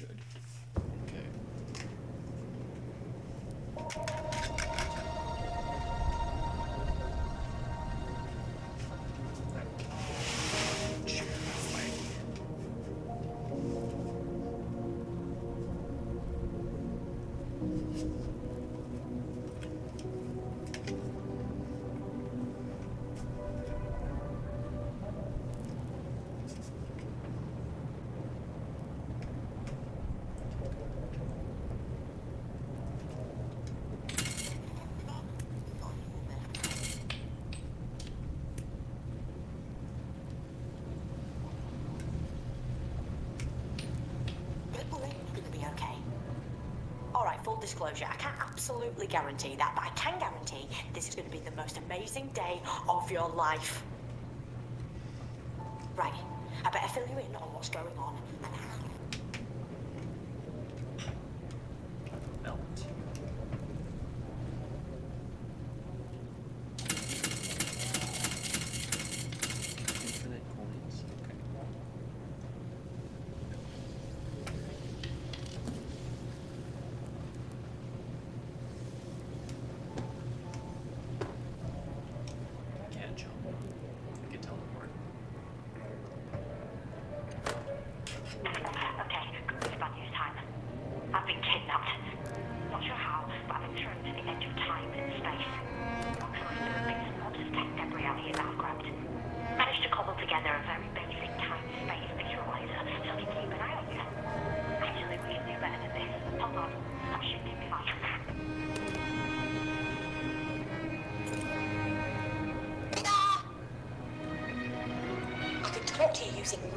Should. Disclosure, I can't absolutely guarantee that, but I can guarantee this is going to be the most amazing day of your life.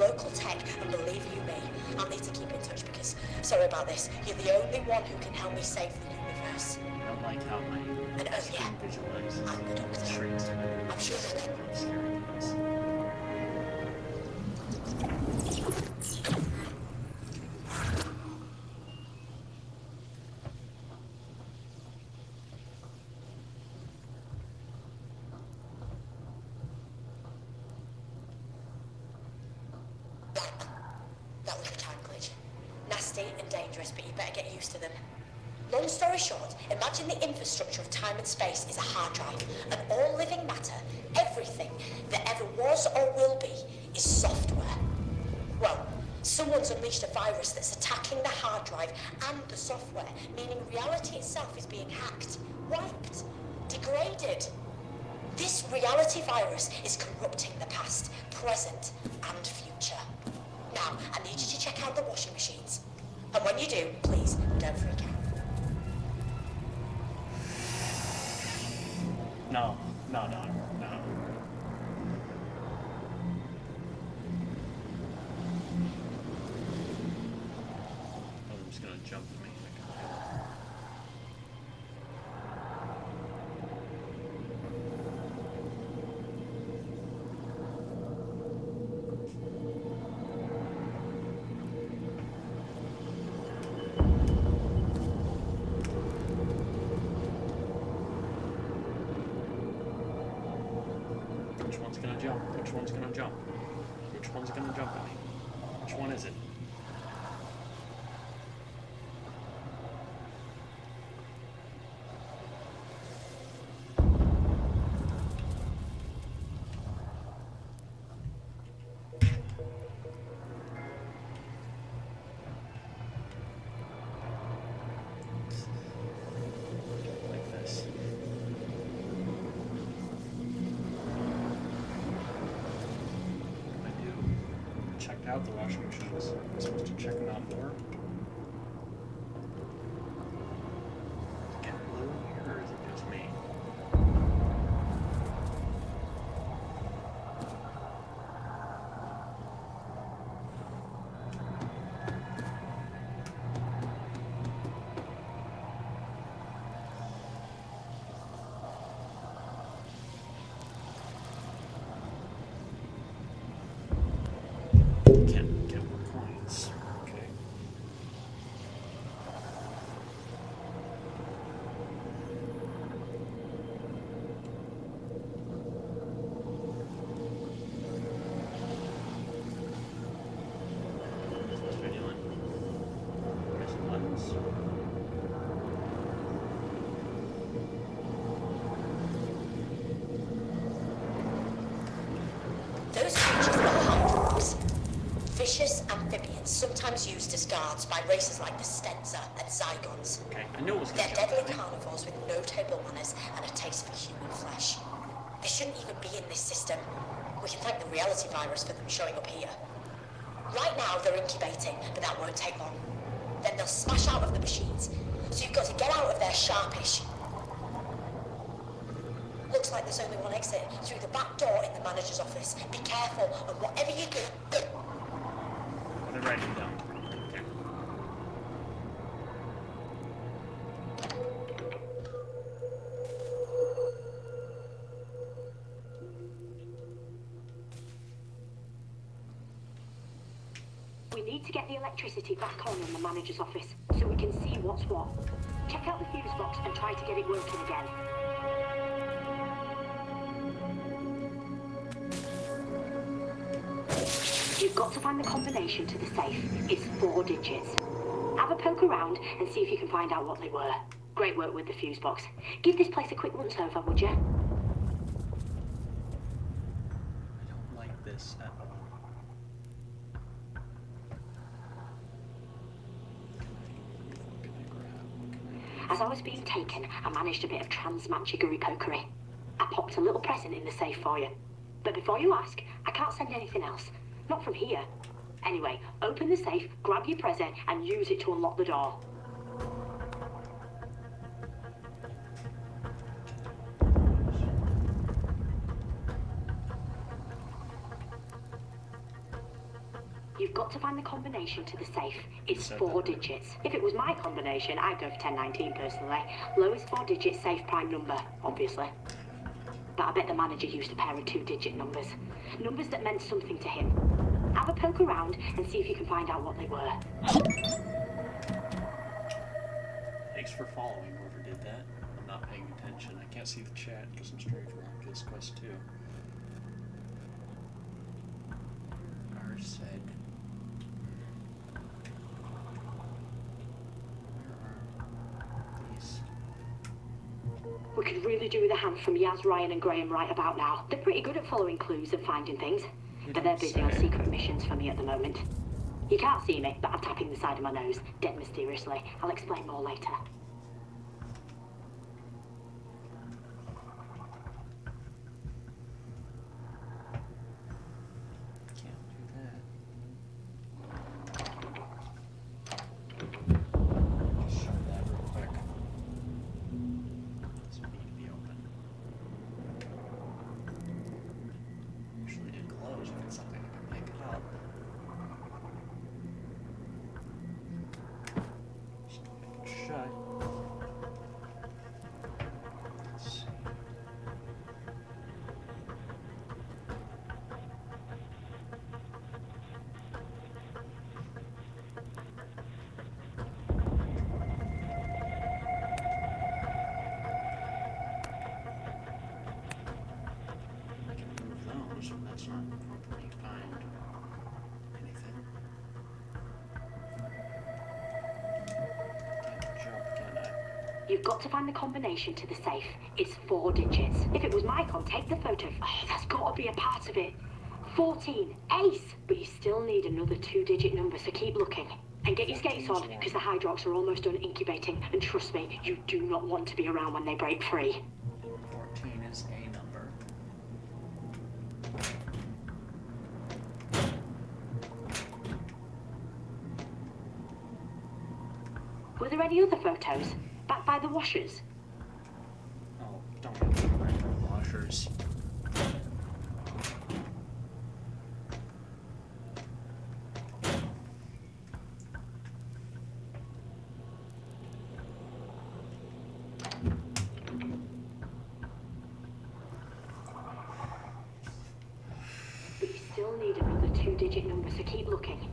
Local tech, and believe you me, I'll need to keep in touch because, sorry about this, you're the only one who can help me save someone's unleashed a virus that's attacking the hard drive and the software, meaning reality itself is being hacked, wiped, degraded. This reality virus is corrupting the past, present, and future. Now, I need you to check out the washing machines. And when you do, please don't freak out. No, no, no, jump? Which one's gonna jump out the washing machines. Am supposed to check them out more? Get blue here, or is it just me? Can't get more coins. Okay. Vigilant. Missing buttons. Those creatures are hydrox. Vicious amphibians, sometimes used as guards by races like the Stenza and Zygons. Okay, I knew it was They're deadly carnivores with no table manners and a taste for human flesh. They shouldn't even be in this system. We can thank the reality virus for them showing up here. Right now, they're incubating, but that won't take long. Then they'll smash out of the machines. So you've got to get out of there sharpish. Looks like there's only one exit, through the back door in the manager's office. Be careful, and whatever you do, They're writing down. We need to get the electricity back on in the manager's office so we can see what's what. Check out the fuse box and try to get it working again. You've got to find the combination to the safe. It's four digits. Have a poke around and see if you can find out what they were. Great work with the fuse box. Give this place a quick once over, would you? I don't like this at all. What can I grab? What can I As I was being taken, I managed a bit of trans-magickery pokery. I popped a little present in the safe for you. But before you ask, I can't send anything else. Not from here. Anyway, open the safe, grab your present, and use it to unlock the door. combination to the safe is four digits. If it was my combination, I'd go for 1019 personally. Lowest four digit safe prime number, obviously. But I bet the manager used a pair of two digit numbers. Numbers that meant something to him. Have a poke around and see if you can find out what they were. Thanks for following whoever did that. I'm not paying attention. I can't see the chat because I'm straight from this Quest too. Really do with a hand from Yaz, Ryan, and Graham right about now. They're pretty good at following clues and finding things. But they're busy on secret missions for me at the moment. You can't see me, but I'm tapping the side of my nose, dead mysteriously. I'll explain more later. The combination to the safe. It's four digits. If it was con, take the photo. Oh, that's got to be a part of it. 14. Ace! But you still need another two-digit number, so keep looking. And get your skates on, because the Hydrox are almost done incubating. And trust me, you do not want to be around when they break free. 14 is a number. Were there any other photos? Back by the washers? Oh, don't have to right the washers. But you still need another two-digit number, so keep looking.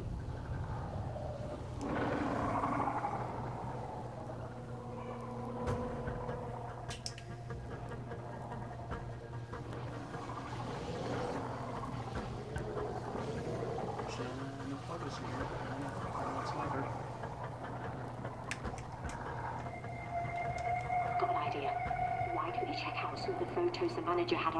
There's no, no photos in here. None whatsoever. Got an idea. Why don't you check out some of the photos the manager had on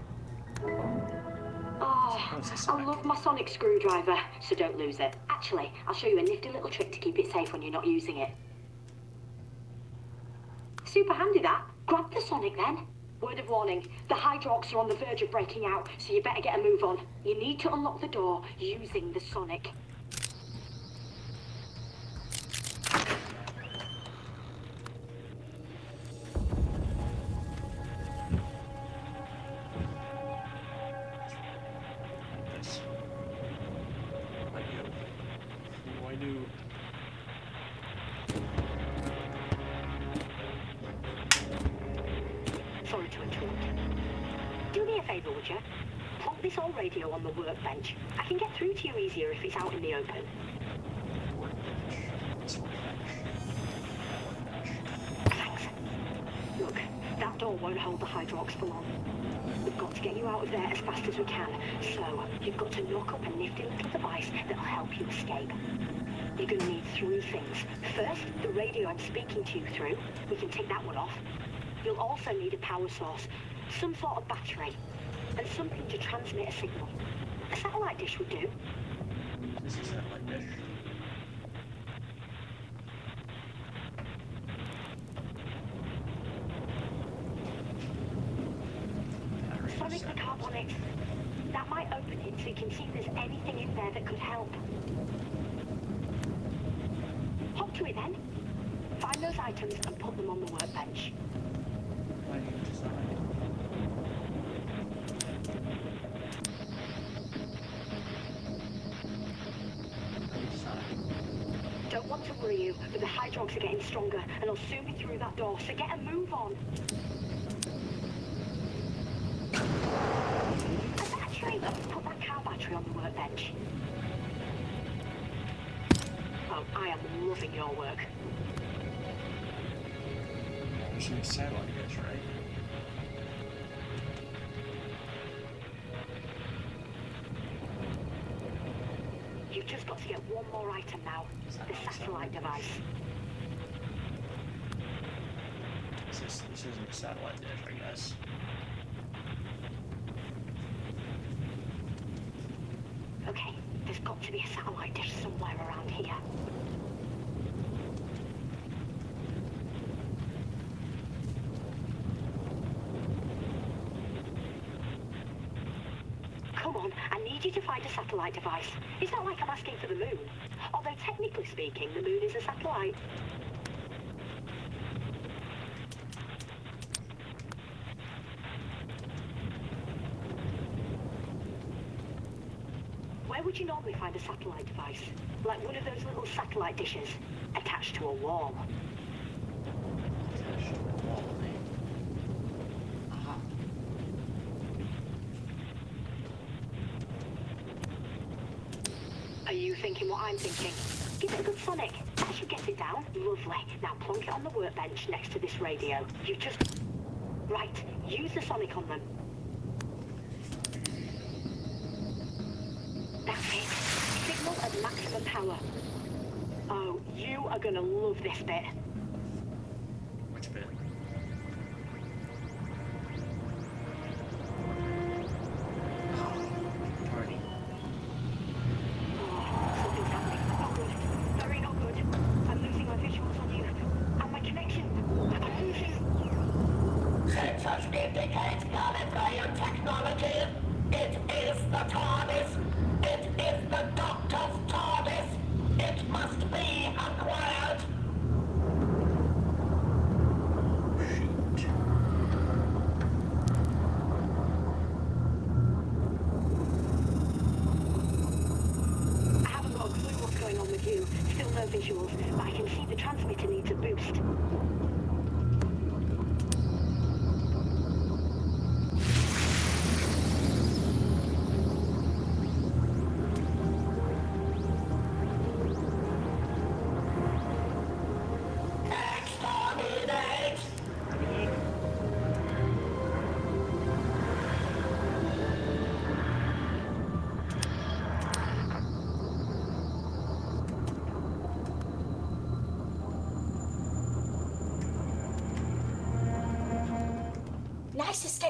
I love my sonic screwdriver, so don't lose it. Actually, I'll show you a nifty little trick to keep it safe when you're not using it. Super handy that. Grab the sonic then. Word of warning, the Hydrox are on the verge of breaking out, so you better get a move on. You need to unlock the door using the sonic. Open. Thanks. Look, that door won't hold the Hydrox for long. We've got to get you out of there as fast as we can. So, you've got to knock up a nifty little device that'll help you escape. You're to need three things. First, the radio I'm speaking to you through. We can take that one off. You'll also need a power source, some sort of battery, and something to transmit a signal. A satellite dish would do. Is satellite dish. Battery Sonic set. the carbonics. That might open it so you can see if there's anything in there that could help. Hop to it then. Find those items and put them on the workbench. Why do you design? How do you design? Don't want to worry you, Hydrox are getting stronger and they'll soon be through that door, so get a move on. A battery! Put that car battery on the workbench. Oh, I am loving your work. A satellite dish, right? You've just got to get one more item now. The satellite device. This, is, this isn't a satellite dish, I guess. Okay, there's got to be a satellite dish somewhere around here. Come on, I need you to find a satellite device. It's not like I'm asking for the moon. Although technically speaking, the moon is a satellite. You normally find a satellite device? Like one of those little satellite dishes attached to a wall. Aha. Are you thinking what I'm thinking? Give it a good sonic. That should get it down. Lovely. Now plonk it on the workbench next to this radio. You just... Right. Use the sonic on them. Power. Oh, you are gonna love this bit?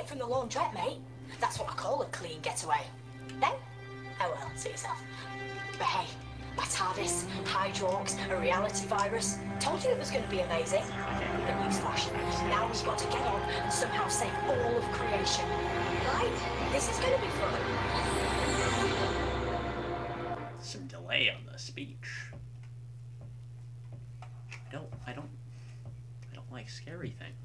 Escape from the laundrette, mate. That's what I call a clean getaway. Then? Oh well, see yourself. But hey, my TARDIS, Hydrox, a reality virus. Told you it was going to be amazing. But newsflash, now we've got to get on and somehow save all of creation. Right? This is going to be fun. Some delay on the speech. I don't. I don't. I don't like scary things.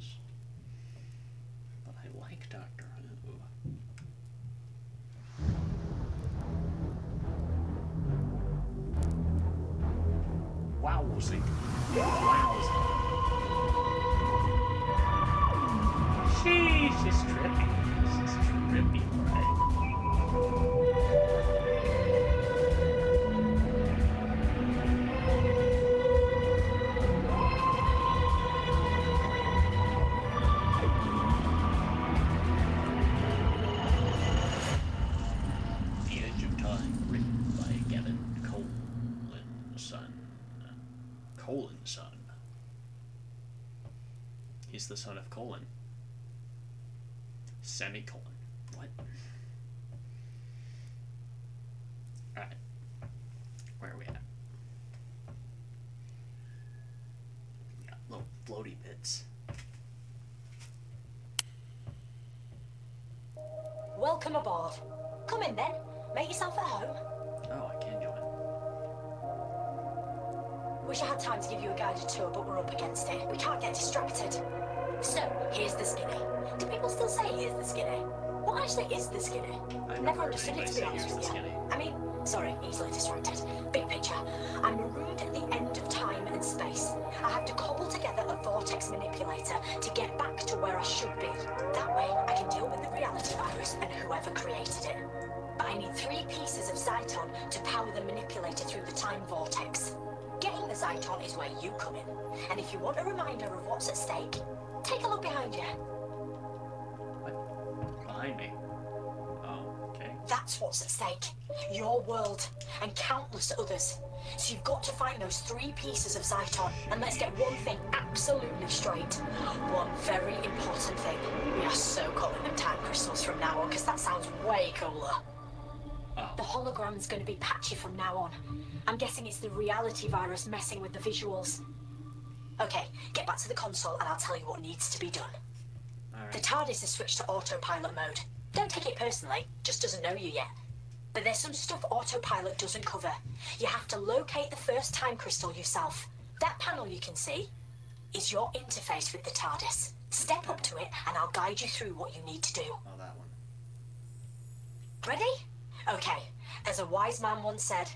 The son of colon. Semicolon. What? Alright. Where are we at? Yeah, little floaty bits. Welcome aboard. Come in then. Make yourself at home. Oh, I can join. Wish I had time to give you a guided tour, but we're up against it. We can't get distracted. So, here's the skinny. Do people still say is the skinny? What actually is the skinny? I've Never never understood it, to be honest with you. I mean, sorry, easily distracted. Big picture. I'm marooned at the end of time and space. I have to cobble together a vortex manipulator to get back to where I should be. That way, I can deal with the reality virus and whoever created it. But I need three pieces of Zeiton to power the manipulator through the time vortex. Getting the Zeiton is where you come in. And if you want a reminder of what's at stake, take a look behind you. What? Behind me. Oh, okay. That's what's at stake. Your world and countless others. So you've got to find those three pieces of Zeiton. And let's get one thing absolutely straight. One very important thing. We are so calling them time crystals from now on, because that sounds way cooler. Oh. The Oh, hologram's going to be patchy from now on. I'm guessing it's the reality virus messing with the visuals. Okay, get back to the console and I'll tell you what needs to be done. The. TARDIS has switched to autopilot mode. Don't take it personally, just doesn't know you yet. But there's some stuff autopilot doesn't cover. You have to locate the first time crystal yourself. That panel you can see is your interface with the TARDIS. Step up to it and I'll guide you through what you need to do. Oh, that one. Ready? Okay. As a wise man once said,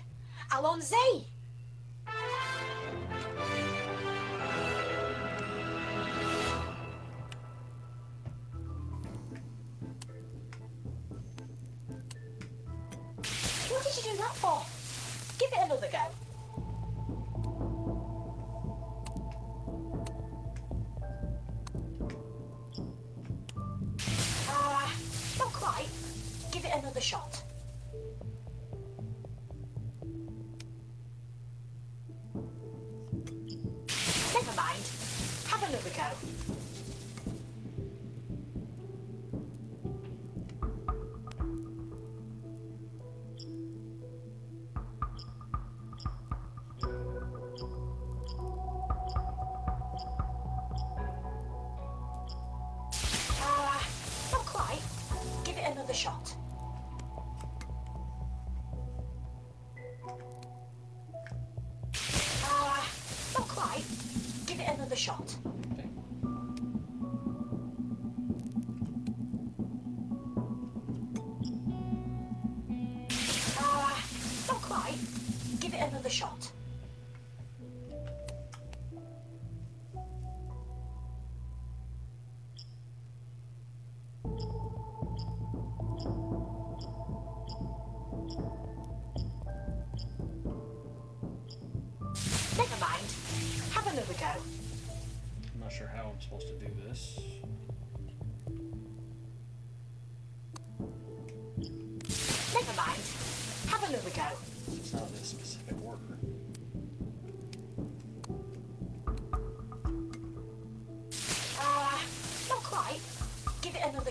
Allons-y!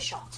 shock.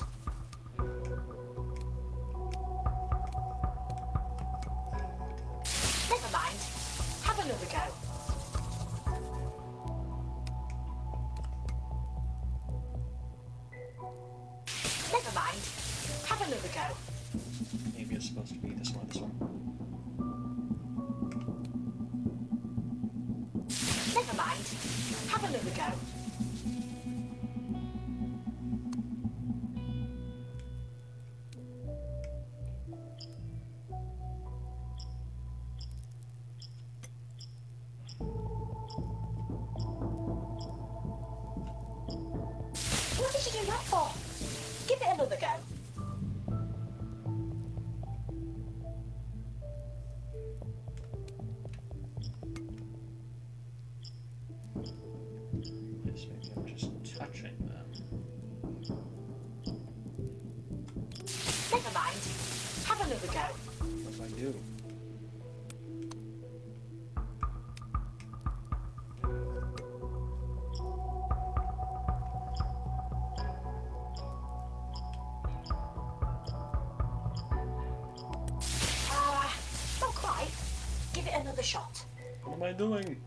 Doing?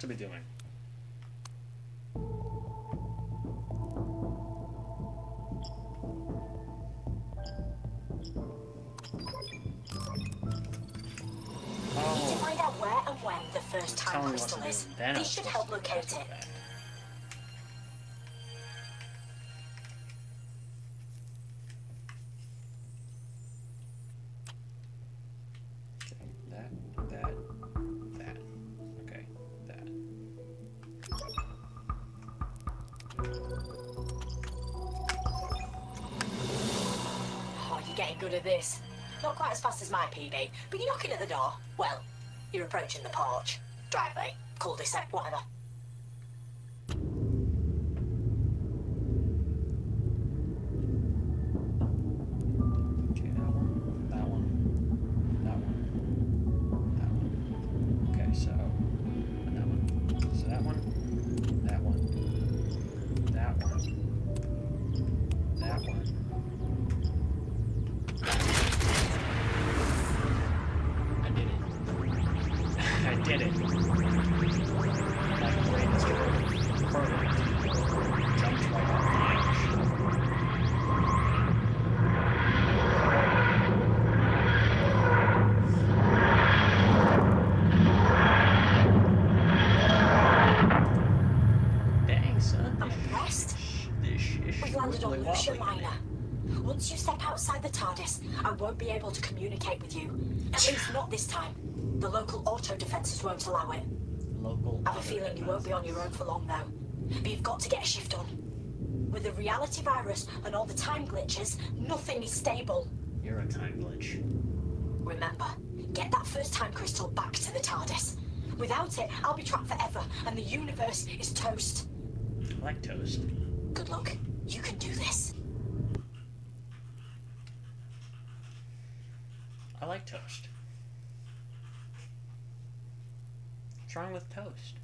supposed to be doing. getting good at this. Not quite as fast as my PB, but you're knocking at the door. Well, you're approaching the porch. Driveway, cul-de-sac, whatever. Won't be on your own for long now. But you've got to get a shift on. With the reality virus and all the time glitches, nothing is stable. You're a time glitch. Remember, get that first time crystal back to the TARDIS. Without it, I'll be trapped forever, and the universe is toast. I like toast. Good luck. You can do this. I like toast. What's wrong with toast?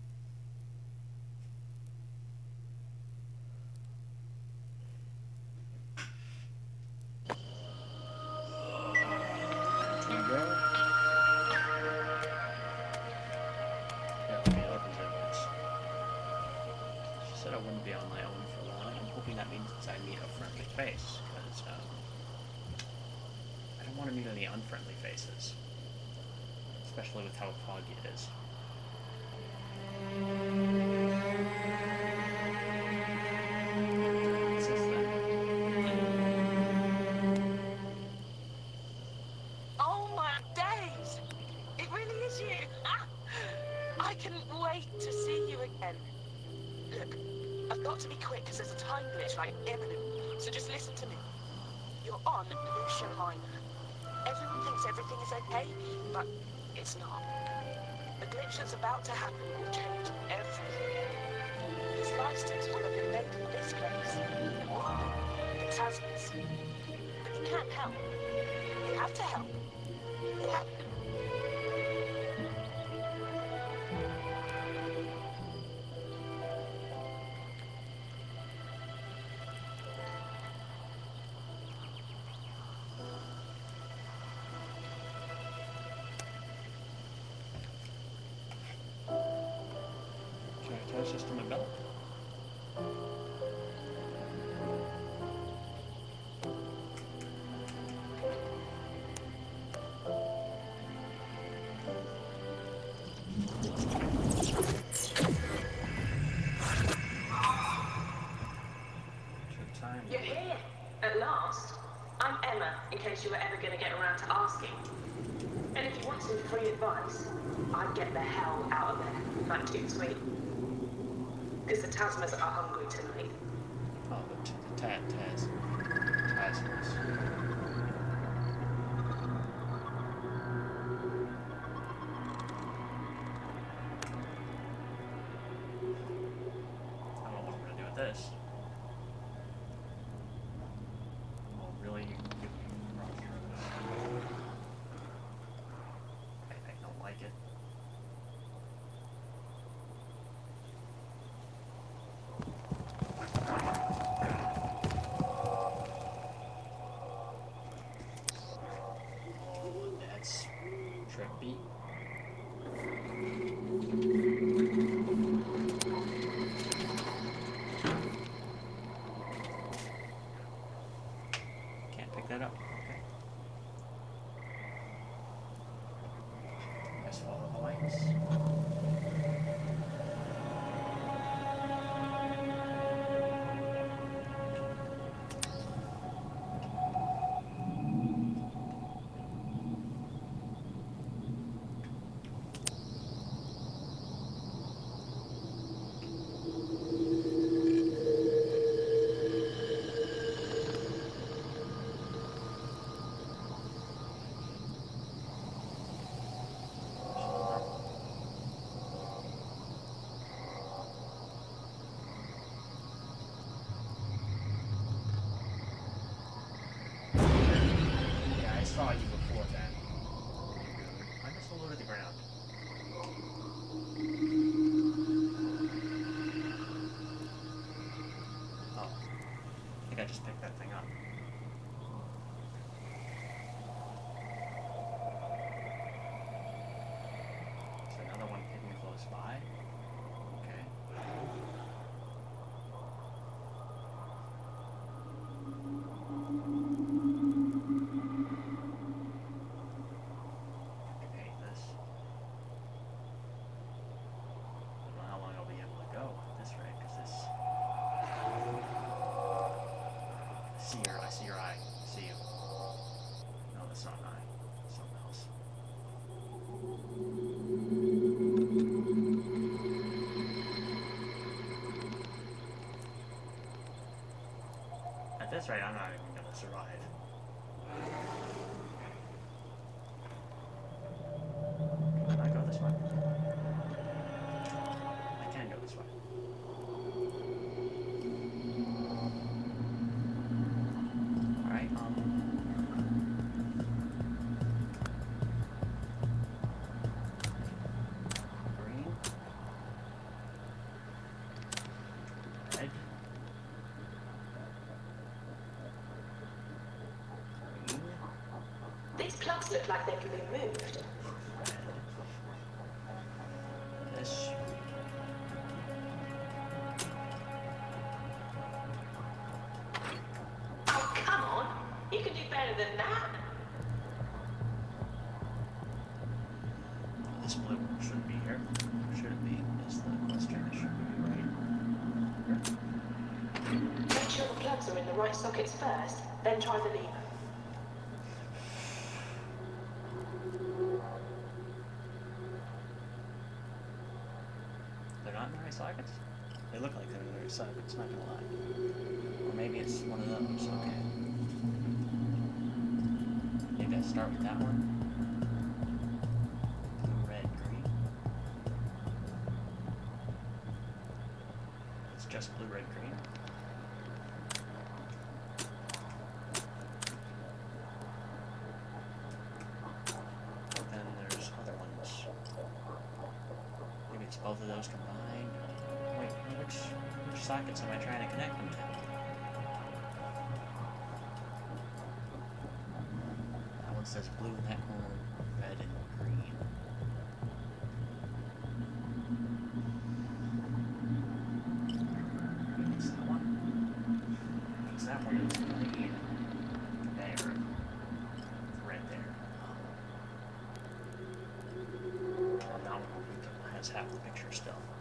Especially with how foggy it is. Oh my days! It really is you! Ah! I couldn't wait to see you again. Look, I've got to be quick because there's a time glitch like imminent. So just listen to me. You're on Lucia Minor. Everyone thinks everything is okay, but it's not. The glitch that's about to happen will change everything. These lifesteps will have invaded this place. The Tasmans. But you can't help. You have to help. Should I attach this to my belt? You're here, at last. I'm Emma, in case you were ever going to get around to asking. And if you want some free advice, I'd get the hell out of there, like too sweet. The Tasmas are hungry tonight. Oh, the, the tat Taz. Tasmas. I Right. I'm not. Trucks look like they can be moved. Oh, come on. You can do better than that. This shouldn't be here. Should be? Should be right. Make sure the plugs are in the right sockets first, then try the lead. just blue, red, green. Then there's other ones. Maybe it's both of those combined. Wait, which, which sockets am I trying to connect them to? touchdown.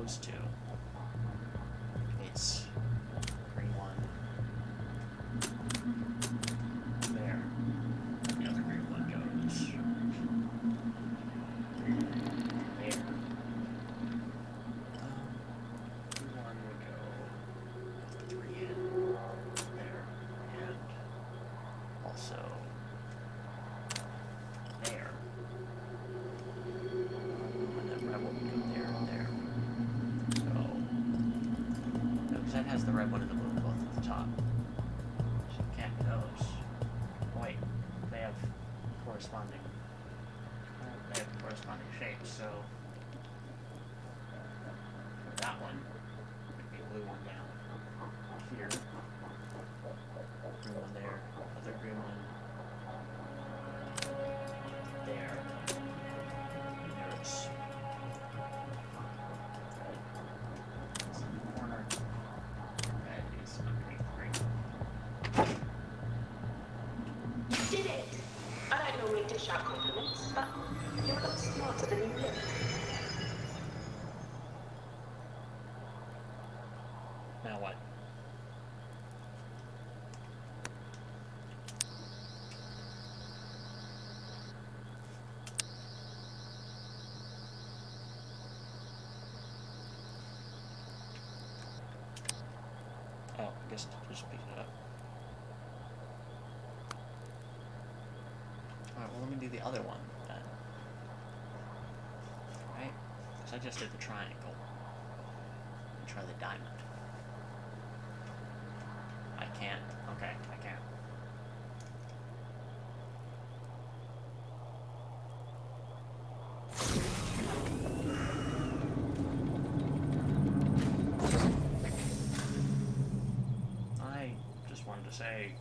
those two. So. Do the other one then. Right? Because I just did the triangle. Me try the diamond. I can't. Okay, I can't. I just wanted to say.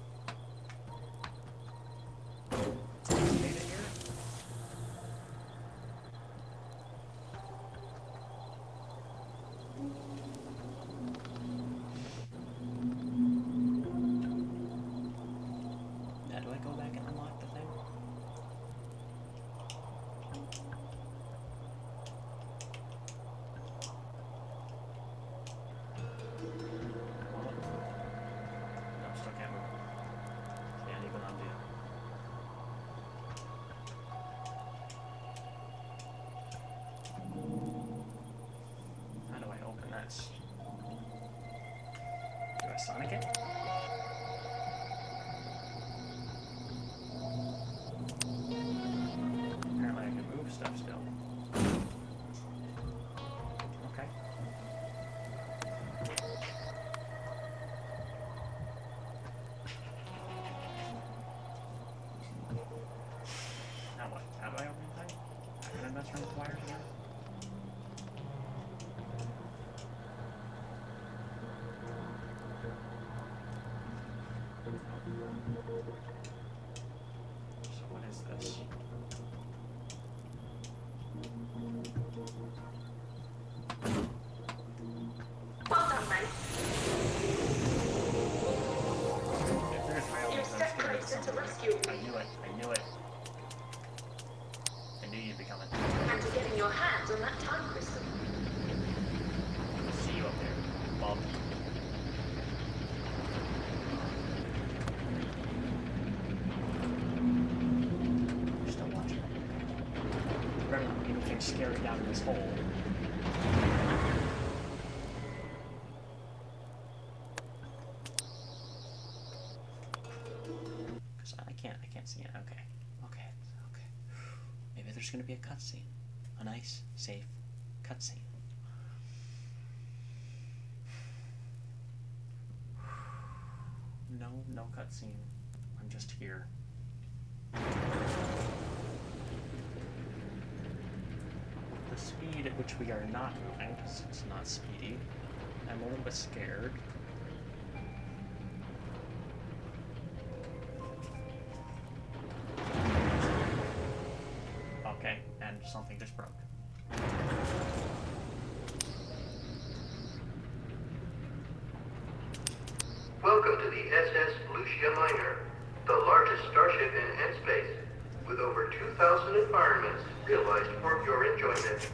Be a cutscene, a nice, safe cutscene. No, no cutscene. I'm just here. The speed at which we are not moving, 'cause it's not speedy. I'm a little bit scared. Welcome to the SS Lucia Minor, the largest starship in N-space, with over 2,000 environments realized for your enjoyment.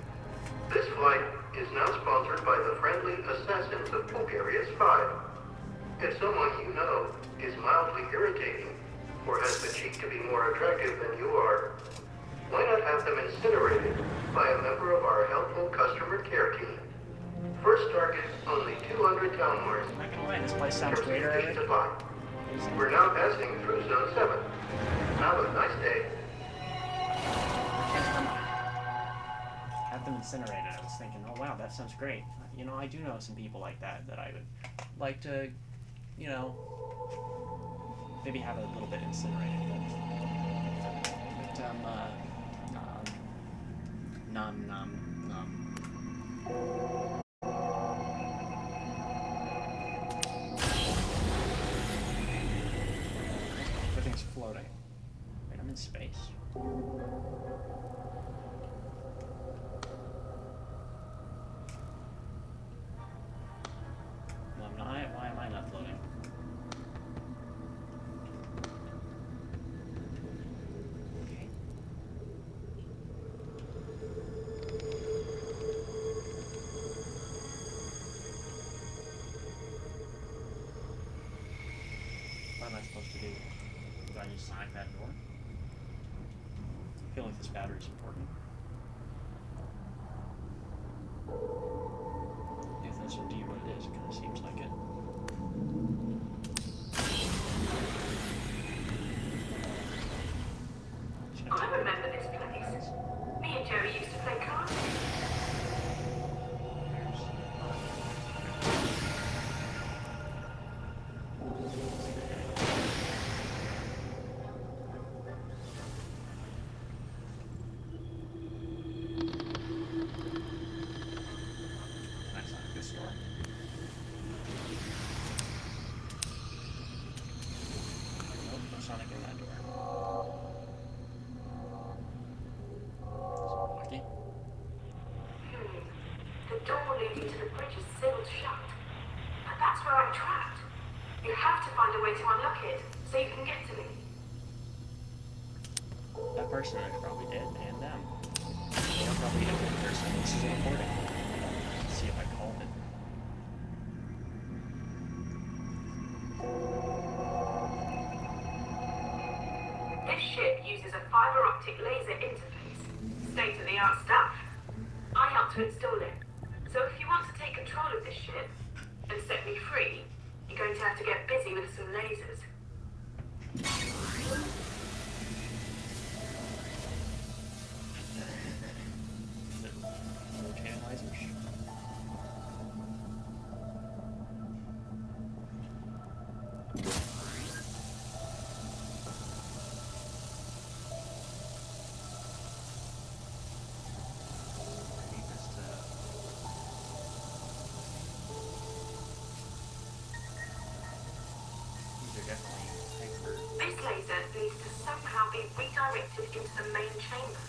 This flight is now sponsored by the friendly assassins of Bulgaria's 5. If someone you know is mildly irritating, or has the cheek to be more attractive than you are, why not have them incinerated by a member of our helpful customer care team? First target, only 200 town marks. I'm not gonna lie, this place sounds already. We're now passing through Zone 7. Have a nice day. Have them incinerated. I was thinking, oh wow, that sounds great. You know, I do know some people like that that I would like to, you know, maybe have a little bit incinerated. But, but um, uh, um, nom nom nom. Floating. Wait, I'm in space. fiber optic laser interface. State of the art stuff. I helped to install it. Thanks.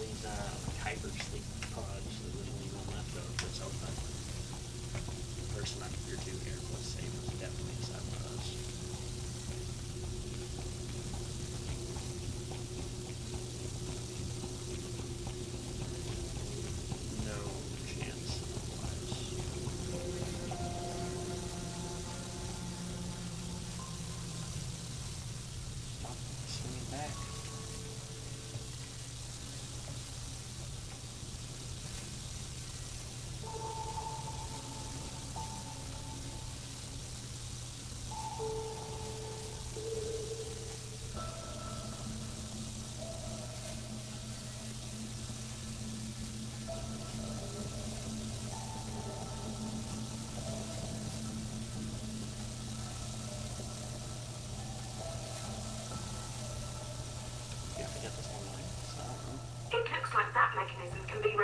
嗯。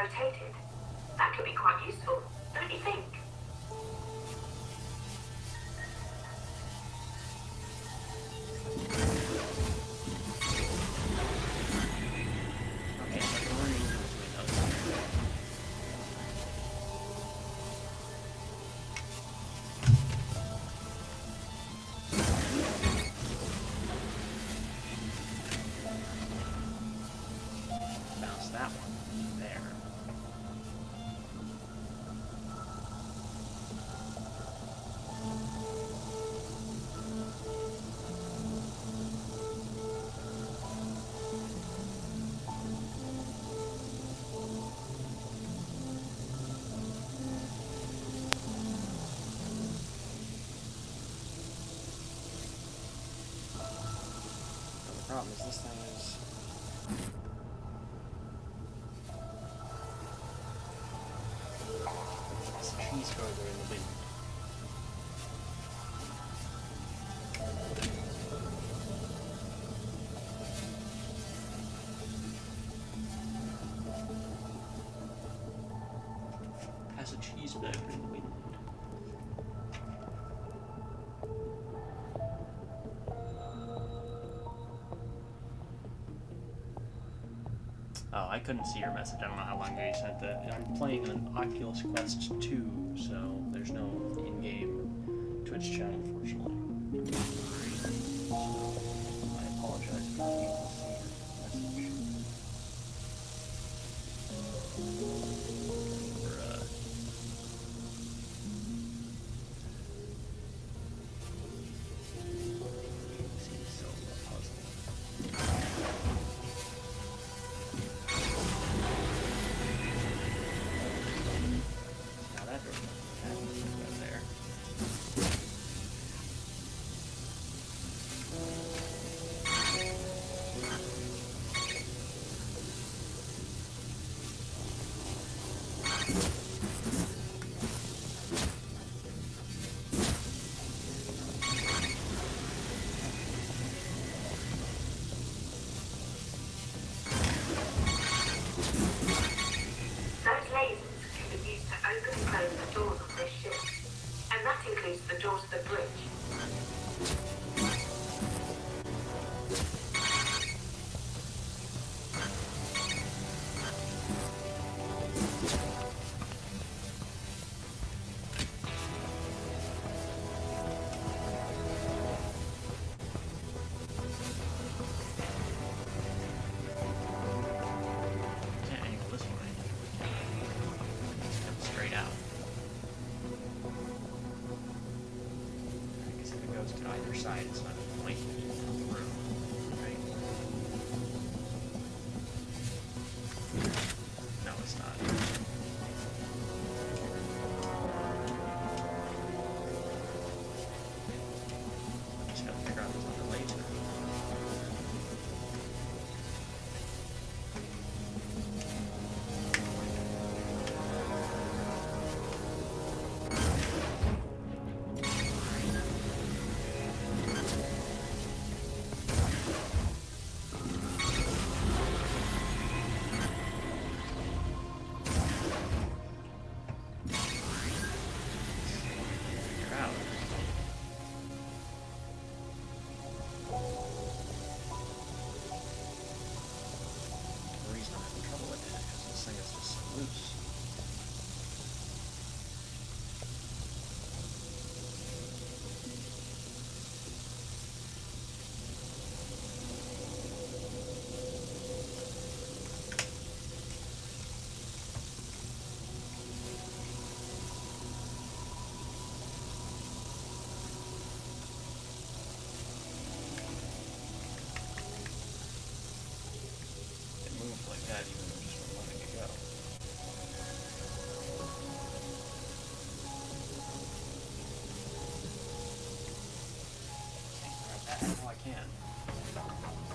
rotated. That could be quite useful, don't you think? problem is this thing is... Tree's in the wind. Has a cheeseburger Oh, I couldn't see your message. I don't know how long ago you sent that. I'm playing an Oculus Quest 2, so there's no in-game Twitch channel science. All I can.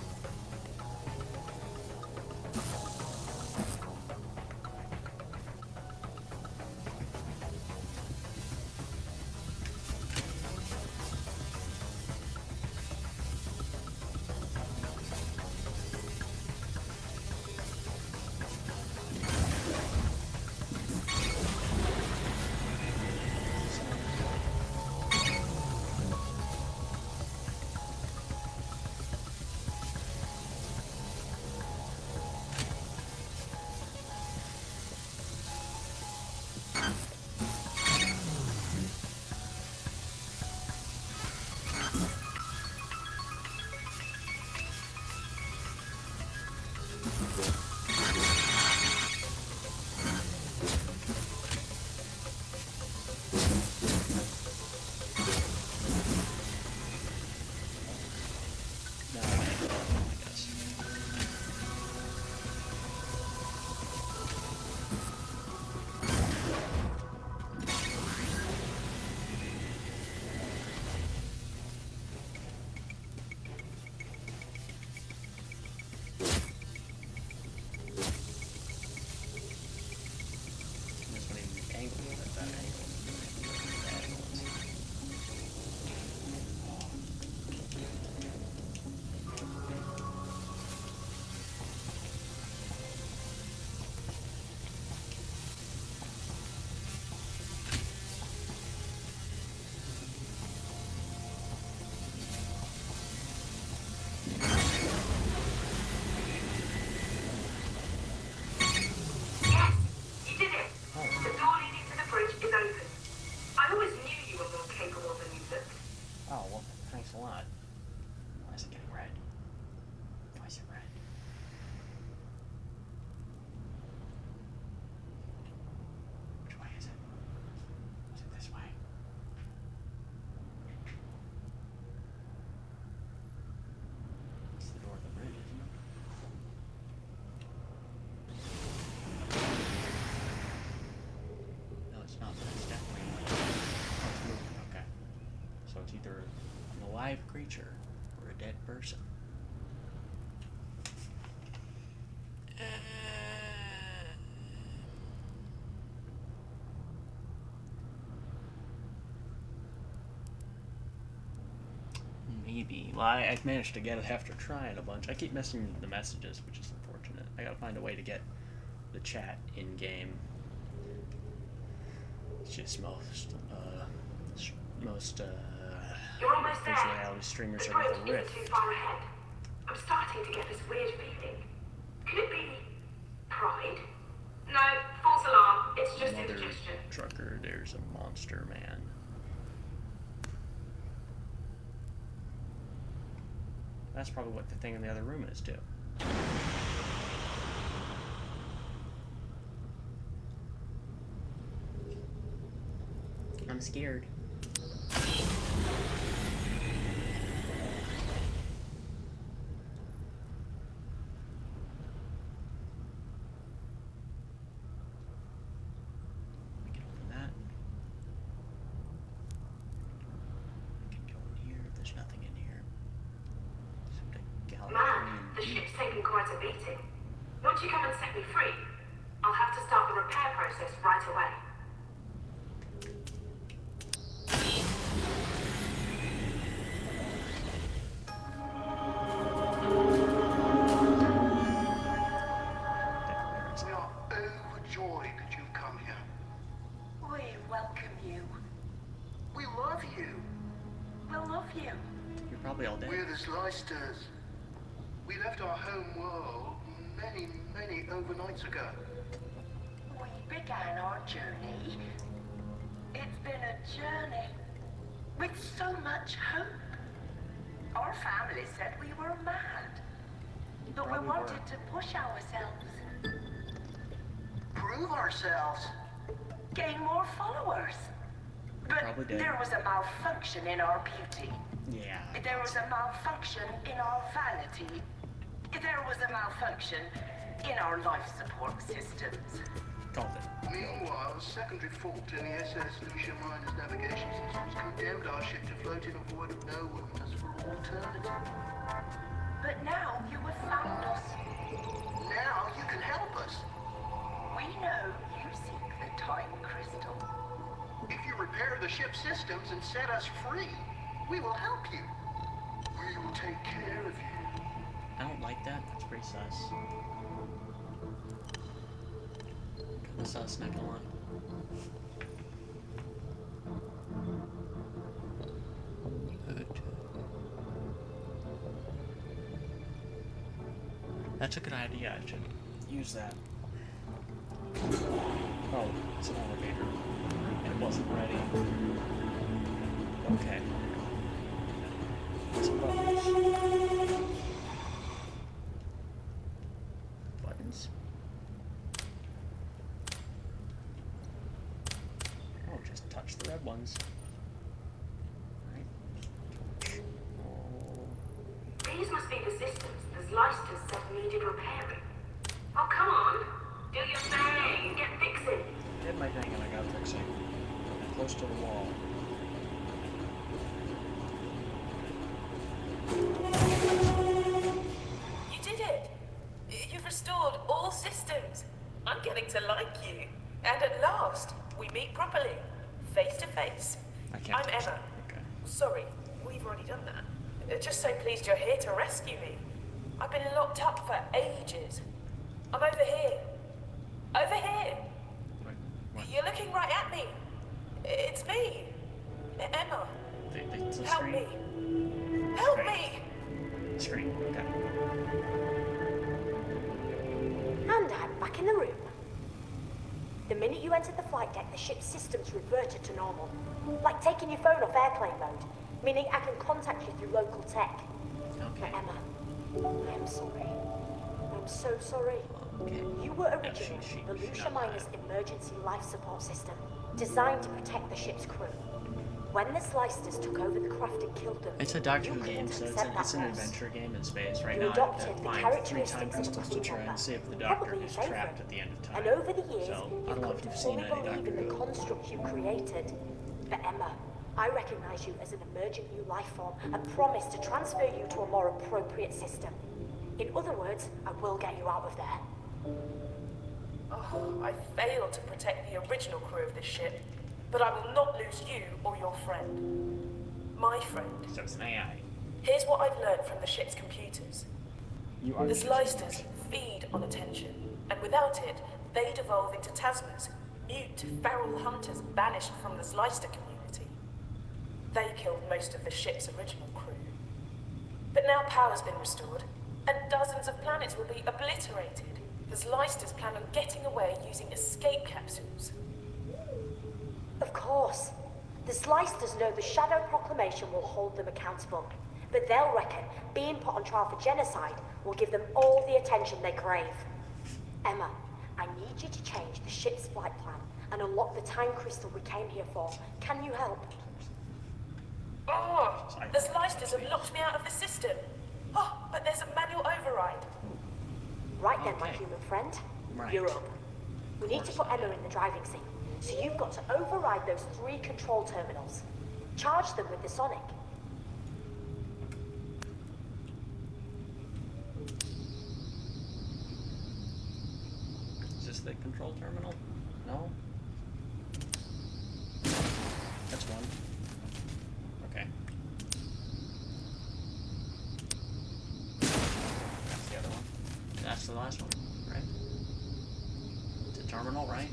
An alive creature or a dead person. Maybe. Well, I, I've managed to get it after trying a bunch. I keep missing the messages, which is unfortunate. I gotta find a way to get the chat in game. It's just most, uh, most, uh, You're almost there. personality streamers The are the rift. too far ahead. I'm starting to get this weird feeling. Could it be pride? No, false alarm. It's just Mother indigestion. trucker, there's a monster man. That's probably what the thing in the other room is too. I'm scared. We can open that. We can go in here. There's nothing in here. Except a Man, Gallifreyan the deep. ship's taken quite a beating. Once you come and set me free, I'll have to start the repair process right away. But Probably did. there was a malfunction in our beauty. Yeah. There was a malfunction in our vanity. There was a malfunction in our life support systems. Called it. Meanwhile, a secondary fault in the SS Lucia Minor's navigation systems condemned our ship to float in a void of no nowhereness for all eternity. But now you have found us. Now you can help us. We know you seek the time crystal. If you repair the ship's systems and set us free, we will help you. We will take care of you. I don't like that. That's pretty sus. Kinda sus, not gonna lie. That's a good idea. I should use that. Oh, it's an elevator. Wasn't ready. Okay. Some buttons. Buttons. Oh, just touch the red ones. Right. Oh, These must be the systems the Leicesters said needed repairing. Oh, come on. Do your thing. Get fixing. did my thing and I got fixing. Close to the wall. You did it! You've restored all systems. I'm getting to like you. And at last, we meet properly, face to face. I can't I'm touch Emma. that. Okay. Sorry, we've already done that. Just so pleased you're here to rescue me. I've been locked up for ages. I'm over here. Over here. What? What? You're looking right at me. It's me. Emma. The, the, it's a Help screen. me. Help Screen. me. Screen. Okay. And I'm back in the room. The minute you entered the flight deck, the ship's systems reverted to normal. Like taking your phone off airplane mode. Meaning I can contact you through local tech. Okay. Emma, I am sorry. I'm so sorry. Okay. You were Yeah, she- originally she- the Lucia Minors emergency life support system, designed to protect the ship's crew. When the Slicers took over the craft and killed them, It's a Doctor Who game, so it's, an it's an adventure game in space. Right You now, I have adopted to the find three time a crystals to try and save the Doctor who's trapped at the end of time. And over the years, so, I you've don't know if to you've seen any believe Doctor in the construct you created. But Emma, I recognise you as an emergent new life form and promise to transfer you to a more appropriate system. In other words, I will get you out of there. Oh, I failed to protect the original crew of this ship, but I will not lose you or your friend. My friend. So it's an AI. Here's what I've learned from the ship's computers. You are The Slysters feed on attention, and without it, they devolve into Tasmas, mute, feral hunters banished from the Slyster community. They killed most of the ship's original crew. But now power's been restored, and dozens of planets will be obliterated. The Slysters plan on getting away using escape capsules. Of course. The Slicers know the Shadow Proclamation will hold them accountable. But they'll reckon being put on trial for genocide will give them all the attention they crave. Emma, I need you to change the ship's flight plan and unlock the time crystal we came here for. Can you help? Oh, the slicers have locked me out of the system. Oh, but there's a manual override. Right then, my human friend. Right. You're up. We need to put I Emma in the driving seat. So you've got to override those three control terminals. Charge them with the sonic. Is this the control terminal? No? That's one. Okay. That's the other one. That's the last one, right? A terminal, right?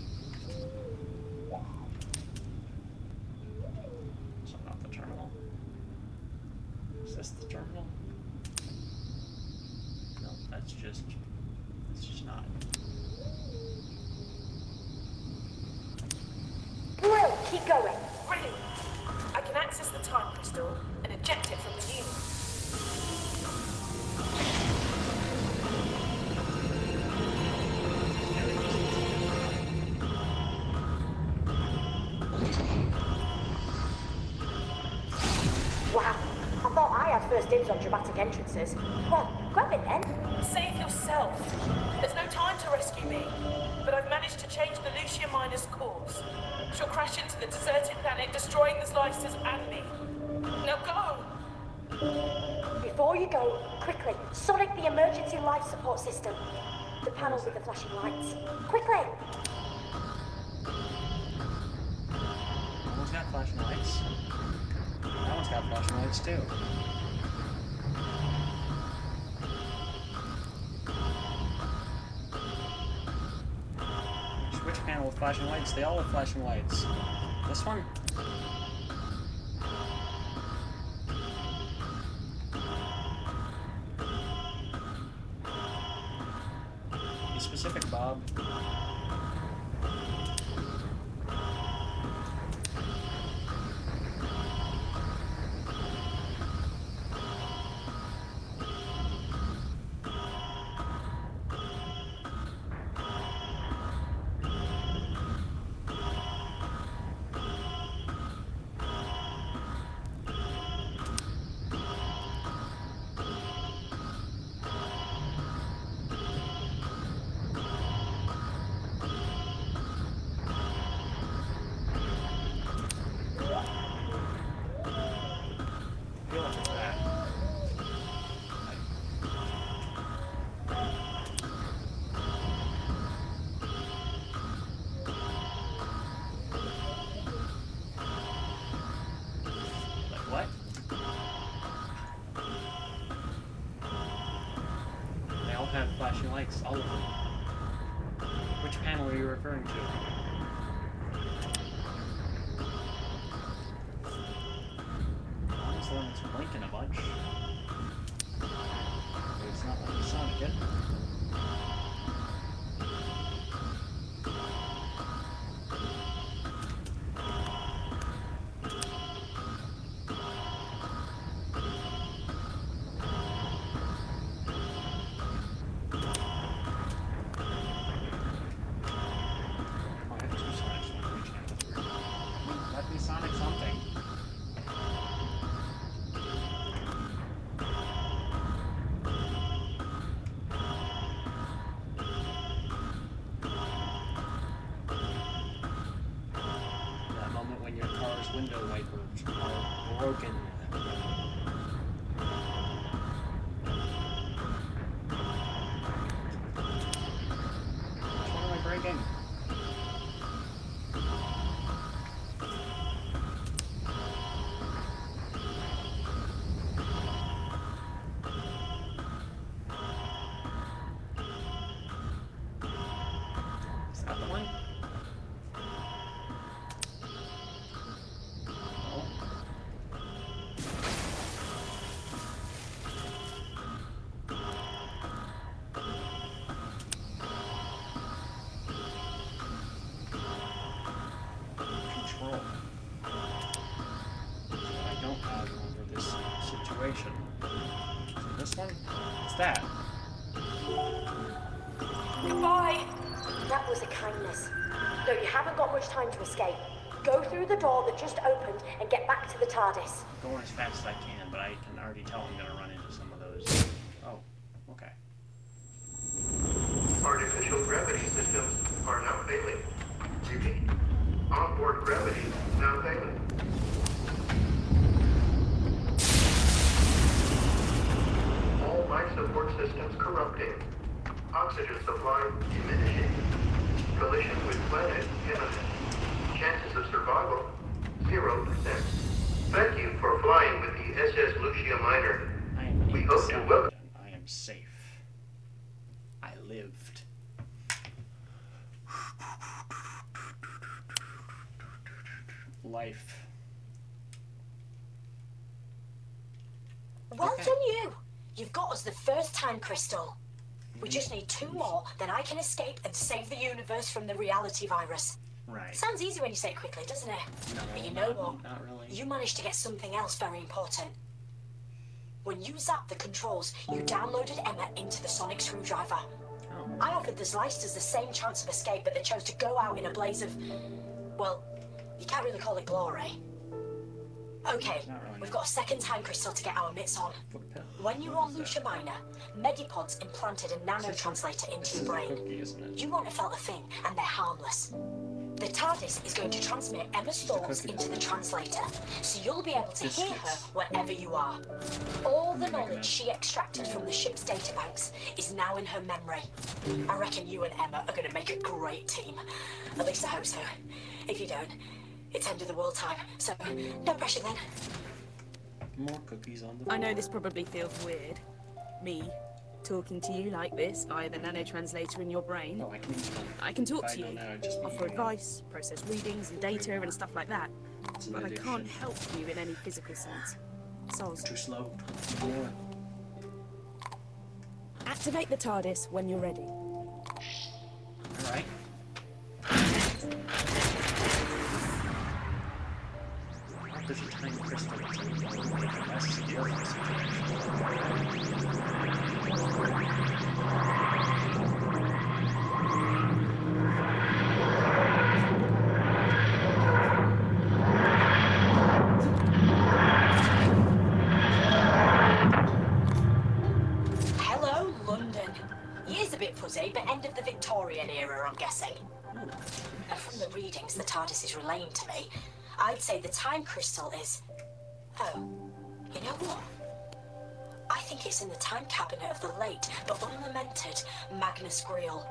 First dibs on dramatic entrances. Well, grab it then. Save yourself. There's no time to rescue me. But I've managed to change the Lucia Minor's course. She'll crash into the deserted planet, destroying the Slicers and me. Now go! Before you go, quickly, sonic the emergency life support system. The panels with the flashing lights. Quickly! That one's got flashing lights. That one's got flashing lights too. Flashing lights? They all have flashing lights. This one? TARDIS. Going as fast as I can already tell I'm gonna run into some of those. Oh, okay. Artificial gravity systems are now failing. Repeat. Onboard gravity now failing. All life support systems corrupting. Oxygen supply diminishing. Collision with planet imminent. Chances of survival, 0%. Thank you for flying with the SS Lucia Minor. I am We being hope to salvaged welcome- and I am safe. I lived. Life. Well Okay. done, you. You've got us the first time crystal. We just need two more, then I can escape and save the universe from the reality virus. Right. Sounds easy when you say it quickly, doesn't it? No, but you know not, what? Not really. You managed to get something else very important. When you zapped the controls, you downloaded Emma into the sonic screwdriver. Oh. I offered the Zlysters the same chance of escape, but they chose to go out in a blaze of. Well, you can't really call it glory. Okay, really, we've got a second time crystal to get our mitts on. When you were on is Lucia that? Minor, Medipods implanted a nanotranslator into your brain. cookie. You won't have felt a thing, and they're harmless. The TARDIS is going to transmit Emma's thoughts into the translator, so you'll be able to hear her wherever you are. All the knowledge she extracted from the ship's databanks is now in her memory. I reckon you and Emma are going to make a great team. At least I hope so. If you don't, it's end of the world time, so no pressure then. More cookies on the I know this probably feels weird. Me talking to you like this via the nano translator in your brain. Oh, I can. I can talk to you, know, offer advice, process readings and data and stuff like that. An But I can't help you in any physical sense. Soz. Too slow. Activate the TARDIS when you're ready. Alright. There's a tiny crystal the make it less the situation. TARDIS is relaying to me, I'd say the time crystal is. Oh, you know what? I think it's in the time cabinet of the late but unlamented Magnus Greel,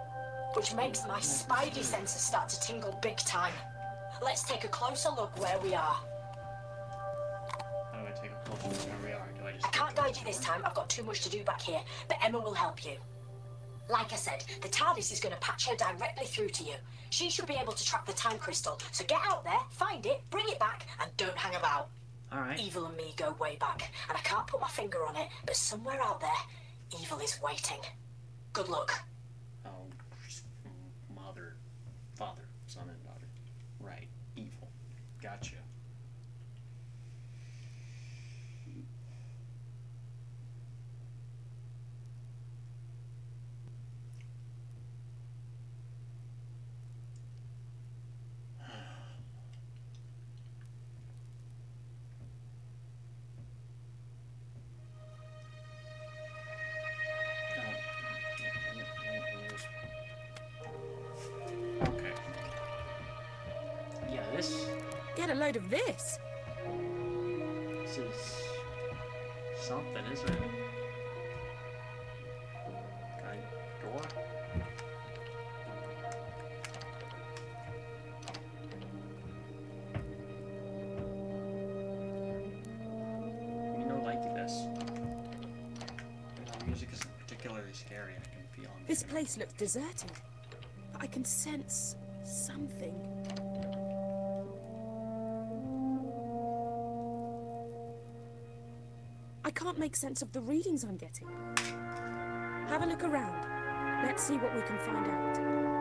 which makes my spidey senses start to tingle big time. Let's take a closer look where we are. How do I take a closer look where we are? Do I just I can't guide you this time, I've got too much to do back here, but Emma will help you. Like I said, the TARDIS is going to patch her directly through to you. She should be able to track the time crystal, so get out there, find it, bring it back, and don't hang about. Alright. Evil and me go way back, and I can't put my finger on it, but somewhere out there, evil is waiting. Good luck. Oh, mother, father, son, and daughter. Right. Evil. Gotcha. Get of this. this is something, isn't it? Kind door. You know, like this. The music isn't particularly scary. I can feel. This place looks deserted. But I can sense something. Can't make sense of the readings I'm getting. Have a look around. Let's see what we can find out.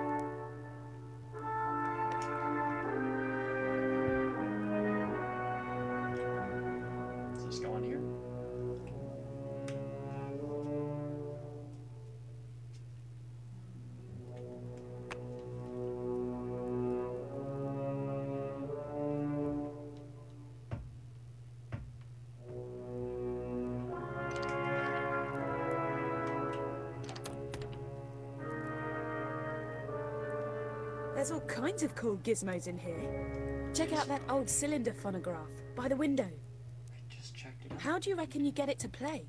Cool gizmos in here. Check out that old cylinder phonograph by the window. I just checked it out. How do you reckon you get it to play?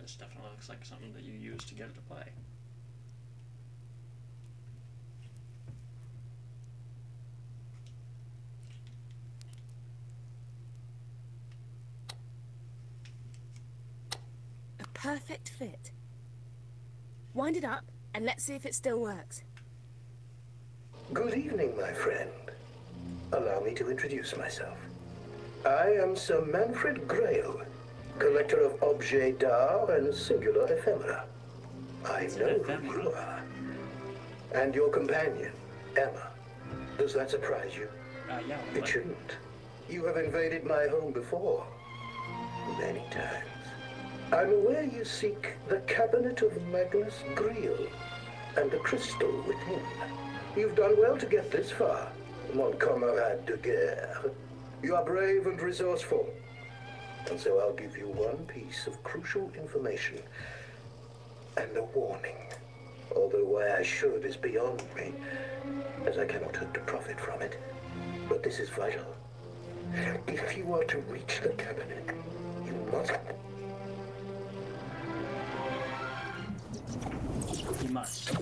This definitely looks like something that you use to get it to play. A perfect fit. Wind it up and let's see if it still works. Good evening, my friend. Allow me to introduce myself. I am Sir Manfred Grail, collector of objets d'art and singular ephemera. I It's know who you are. And your companion, Emma. Does that surprise you? Uh, yeah, It like, shouldn't. You have invaded my home before. Many times. I'm aware you seek the cabinet of Magnus Greel and the crystal within. You've done well to get this far, mon camarade de guerre. You are brave and resourceful. And so I'll give you one piece of crucial information and a warning. Although why I should is beyond me, as I cannot hope to profit from it. But this is vital. If you are to reach the cabinet, you must you must.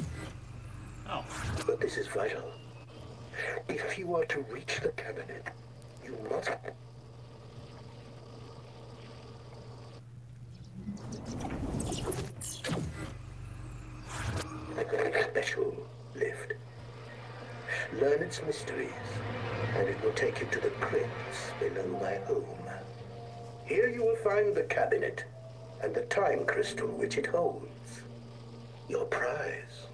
Oh, But this is vital. If you are to reach the cabinet, you must. Special lift. Learn its mysteries, and it will take you to the crypts below my home. Here you will find the cabinet and the time crystal which it holds. Your prize.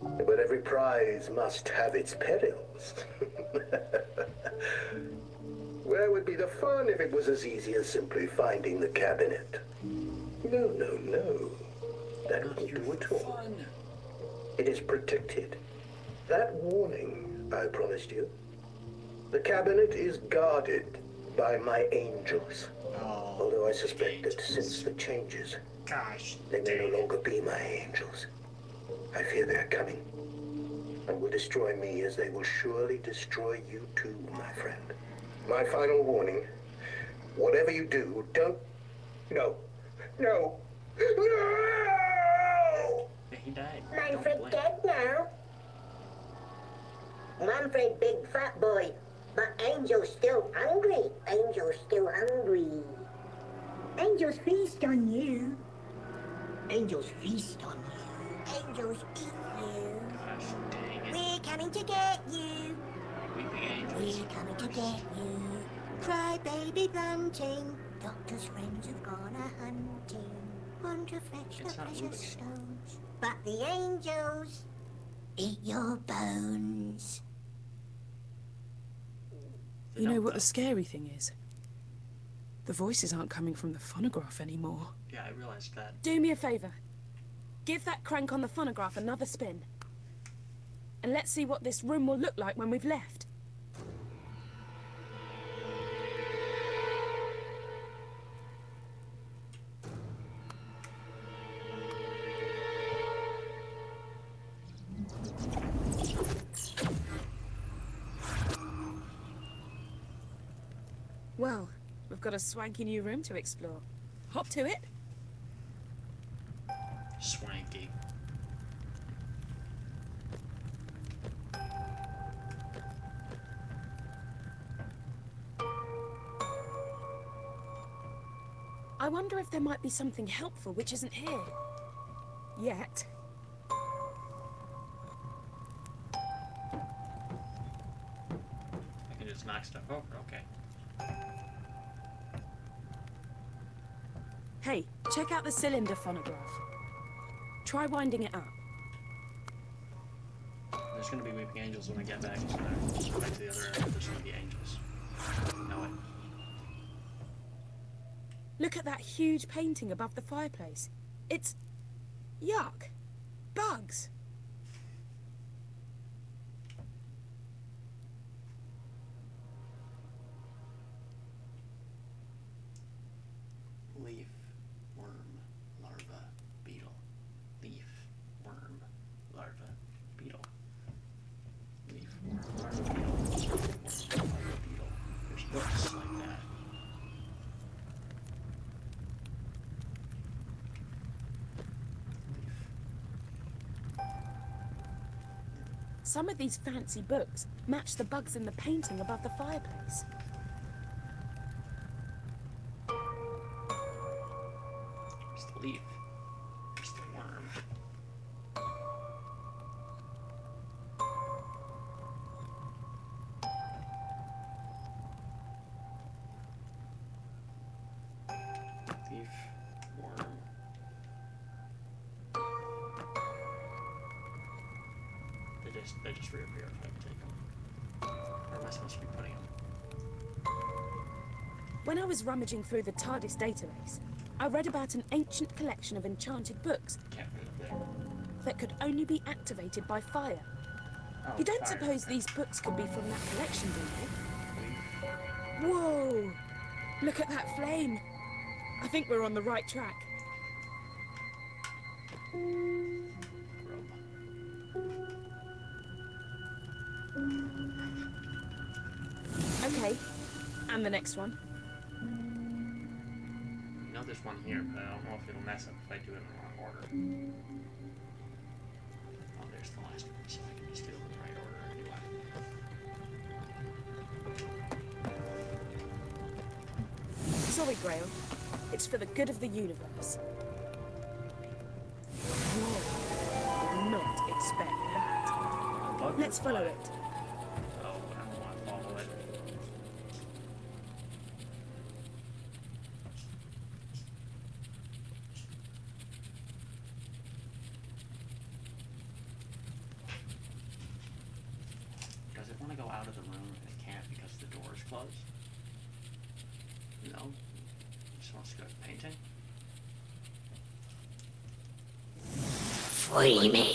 But every prize must have its perils. Where would be the fun if it was as easy as simply finding the cabinet? No, no, no. That wouldn't do at all. fun. It is protected. That warning I promised you. The cabinet is guarded by my angels. Oh, Although I suspect that since the changes, gosh. they may no longer be my angels. I fear they're coming. And will destroy me as they will surely destroy you too, my friend. My final warning. Whatever you do, don't... No. No. No! He died. Manfred dead now. Manfred big fat boy. But Angel's still hungry. Angel's still hungry. Angels feast on you. Angels feast on you. Angels eat you. Gosh, dang it. We're coming to get you. Weeping angels. We're coming to get you. Cry baby blunting. Doctor's friends have gone a hunting. Want to fetch It's the precious moving. stones. But the angels eat your bones. You know what the scary thing is? The voices aren't coming from the phonograph anymore. Yeah, I realized that. Do me a favour. Give that crank on the phonograph another spin. And let's see what this room will look like when we've left. Well, we've got a swanky new room to explore. Hop to it. Swanky. I wonder if there might be something helpful which isn't here. Yet. I can just knock stuff over. Okay. Hey, check out the cylinder phonograph. Try winding it up. There's gonna be weeping angels when I get back. So. Back to the other area. There's gonna be angels. Know it. Look at that huge painting above the fireplace. It's. Yuck. Bugs. Some of these fancy books match the bugs in the painting above the fireplace. Just they just reappear if I take them. Where am I supposed to be putting them? When I was rummaging through the TARDIS database, I read about an ancient collection of enchanted books Can't put it there. that could only be activated by fire. Oh, You don't fire. suppose these books could be from that collection, do you? Whoa! Look at that flame! I think we're on the right track. Next one. You know there's one here, but I don't know if it'll mess up if I do it in the wrong order. Oh, there's the last one, so I can just do it in the right order anyway. Sorry, Grail. It's for the good of the universe. Whoa. Did not expect that. Let's follow it. Oh, I don't want to follow it. Does it want to go out of the room and it can't because the door is closed? No. It just wants to go to painting? Free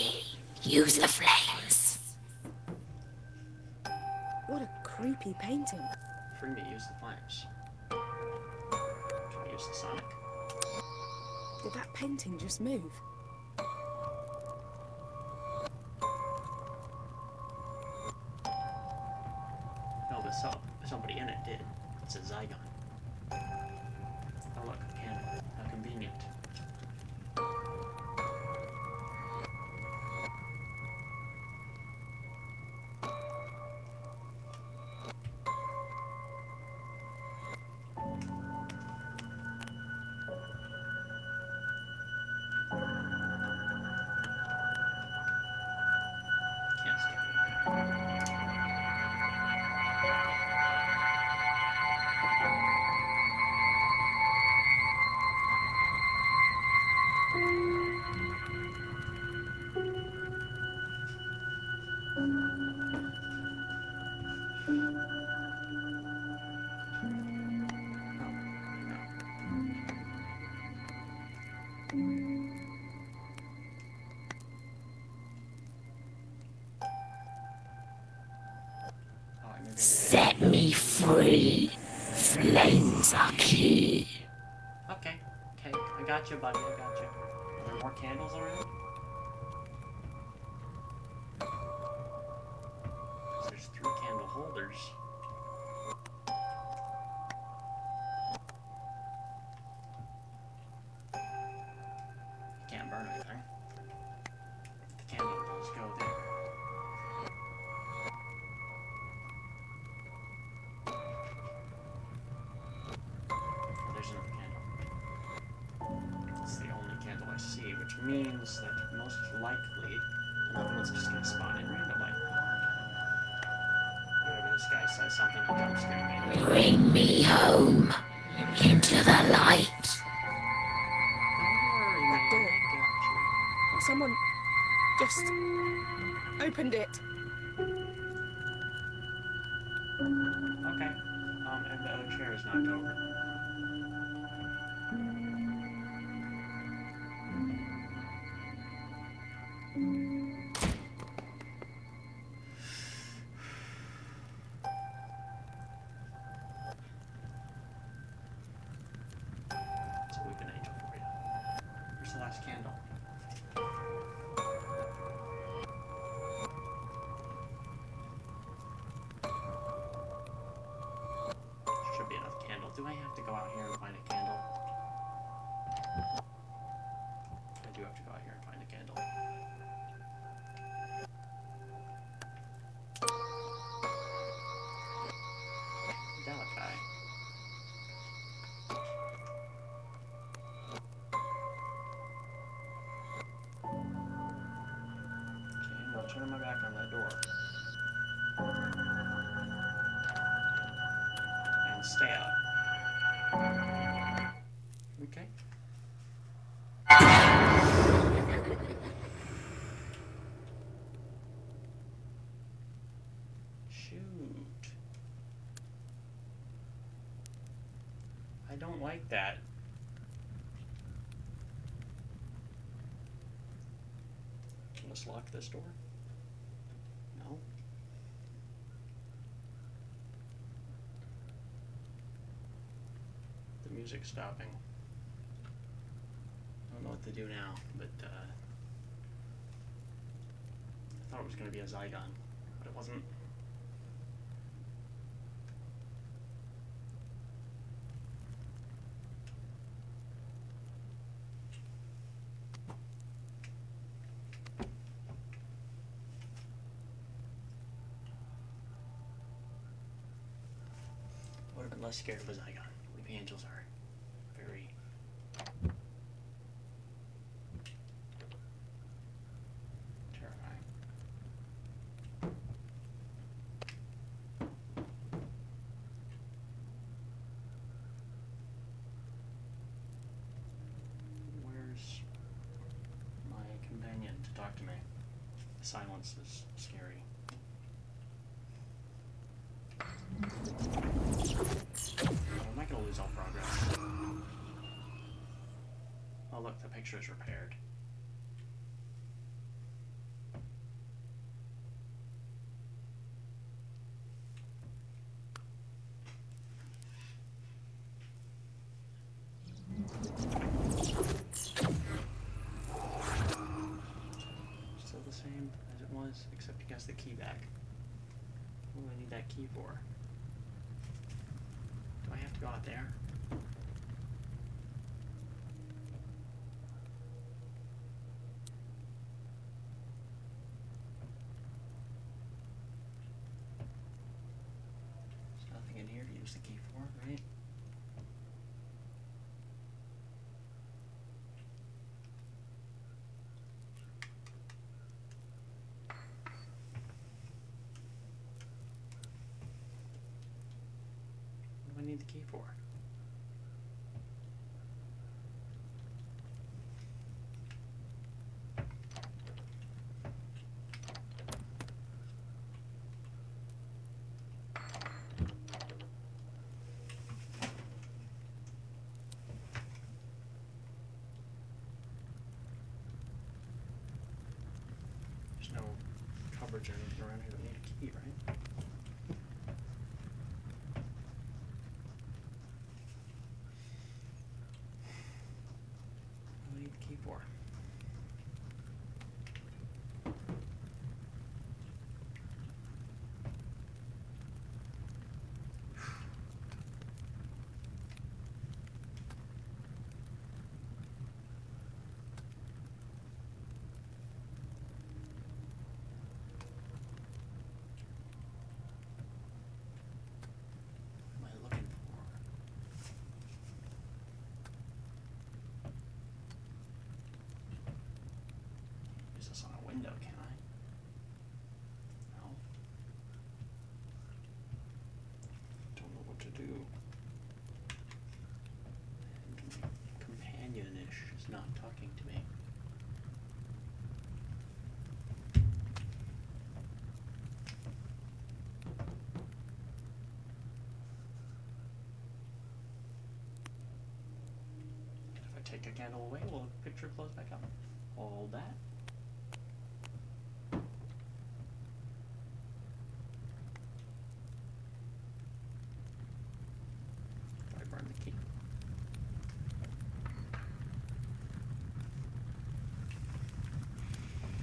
me. Flames are key. Okay, okay, I got you, buddy, I got you. Are there more candles around? Bring me home. Not turning my back on that door. And stay out. Okay. Shoot. I don't like that. Let's lock this door. No. The music's stopping. I don't know what to do now, but uh, I thought it was going to be a Zygon, but it wasn't. less scared of a Zygon. Leaf angels are very. terrifying. Where's my companion to talk to me? Silence is scary. I'm not gonna lose all progress. Oh look, the picture is repaired. Still the same as it was, except he has the key back. What do I need that key for? Do I have to go out there? There's nothing in here to use the key for, right? What do I need the key for? There's no coverage or anything around here that need a key, right? What do I need the key for? What am I looking for? Use this on a window, can I? No. Don't know what to do. And my companion-ish is not talking to me. And if I take a candle away, will the picture close back up? Hold that. Do I burn the key?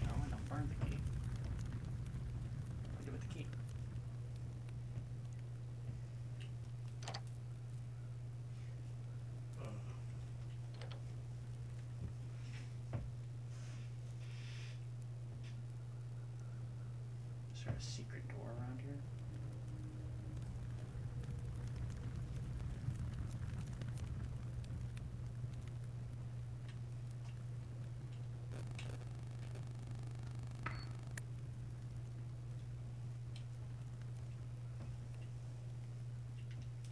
No, I don't burn the key. What do I do with the key? There a secret door around here?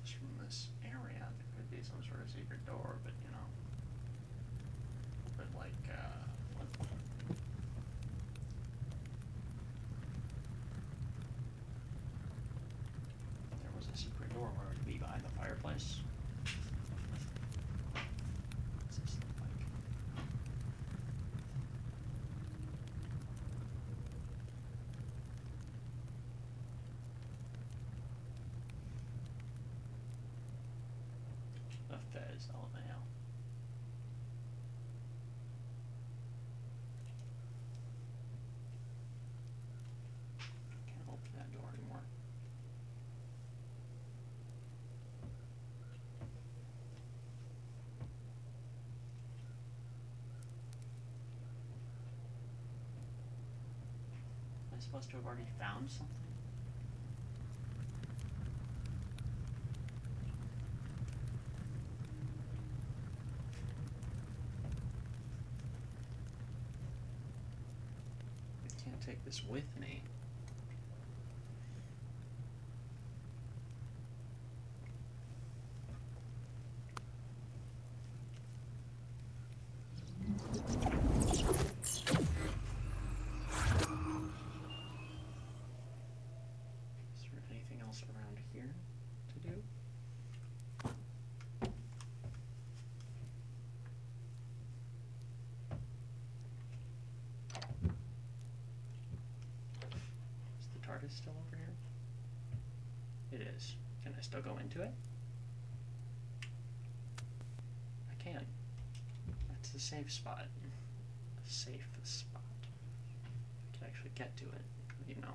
Just from this area, there could be some sort of secret door, but you know. But like, uh, what? There was a secret door where it would be behind the fireplace. What's this look like? A Fez LMAO. Can't open that door anymore. Am I supposed to have already found something? I can't take this with me. Is there anything else around here to do? Is still over here? It is. Can I still go into it? I can. That's the safe spot. A safe spot. I can actually get to it, you know.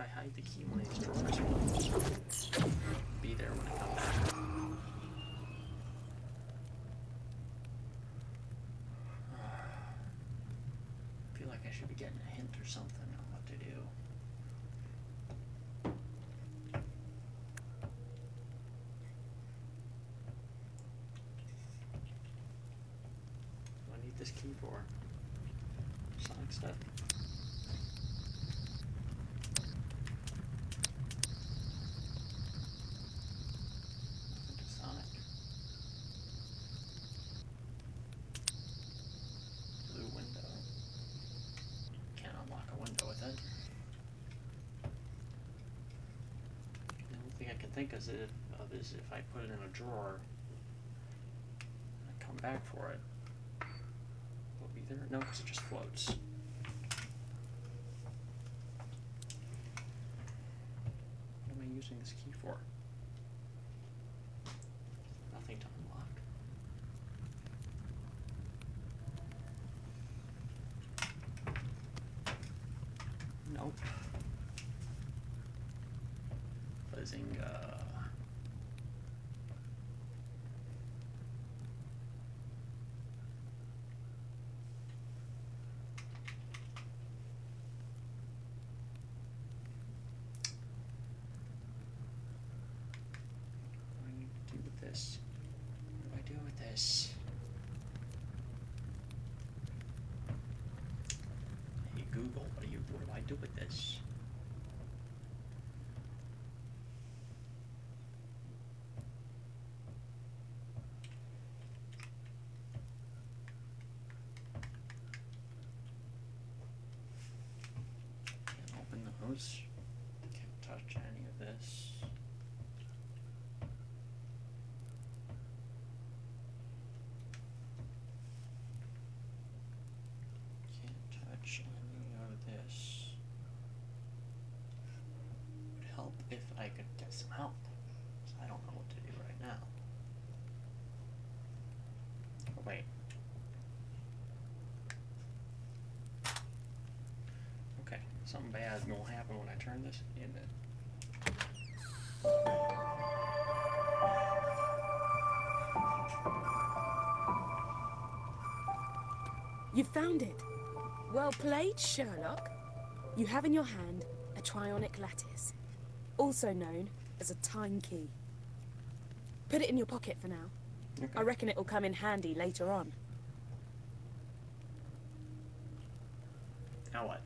I hide the key one of these drawers, be there when I come back. I feel like I should be getting a hint or something on what to do. Do I need this key for? Sonic stuff. Nothing to Sonic. Blue window. Can't unlock a window with it. The only thing I can think of is if I put it in a drawer and I come back for it. Will be there? No, because it just floats. What am I using this key for? Nothing to unlock. Nope. What do I need to do with this? What do I do with this? Hey Google, what do I do with this? Can't open those. Can't touch any of this. Can't touch any of this. Would help if I could get some help. 'cause I don't know what to do right now. Oh, wait. Okay, something bad is gonna happen when I turn this, isn't it? You found it. Well played, Sherlock. You have in your hand a trionic lattice, also known as a time key. Put it in your pocket for now. I reckon it'll come in handy later on. Now what?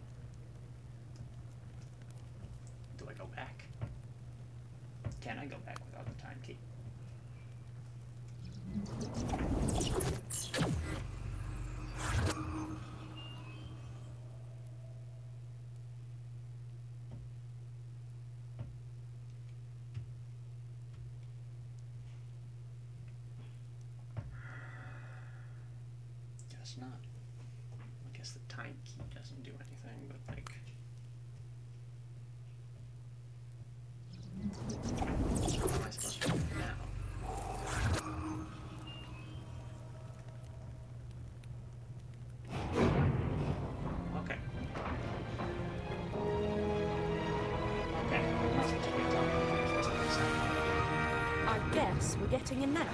Getting in now.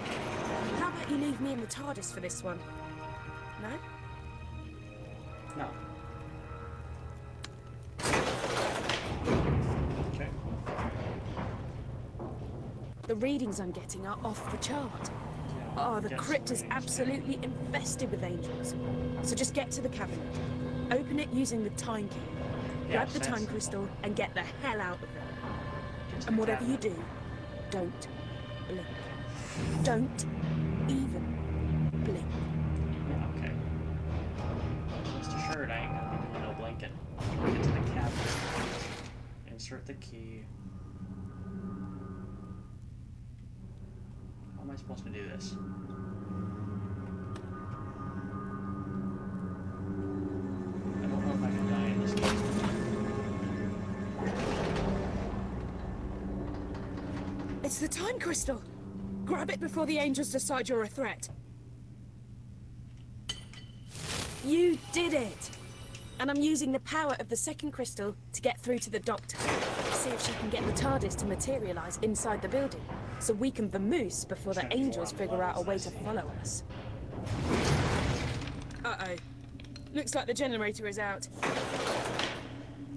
How about you leave me in the TARDIS for this one? No? No. Okay. The readings I'm getting are off the chart. Oh, the crypt is absolutely infested with angels. So just get to the cabinet. Open it using the time key. Grab the time crystal and get the hell out of there. And whatever you do, don't blink. Don't even blink. Yeah, okay. Rest assured, I ain't gonna be doing no blinking. Get to the cabinet. Insert the key. How am I supposed to do this? I don't know if I can die in this game. It's the time crystal. Grab it before the angels decide you're a threat. You did it! And I'm using the power of the second crystal to get through to the doctor. See if she can get the TARDIS to materialize inside the building, so we can vamoose before the angels figure out a way to follow us. Uh-oh. Looks like the generator is out.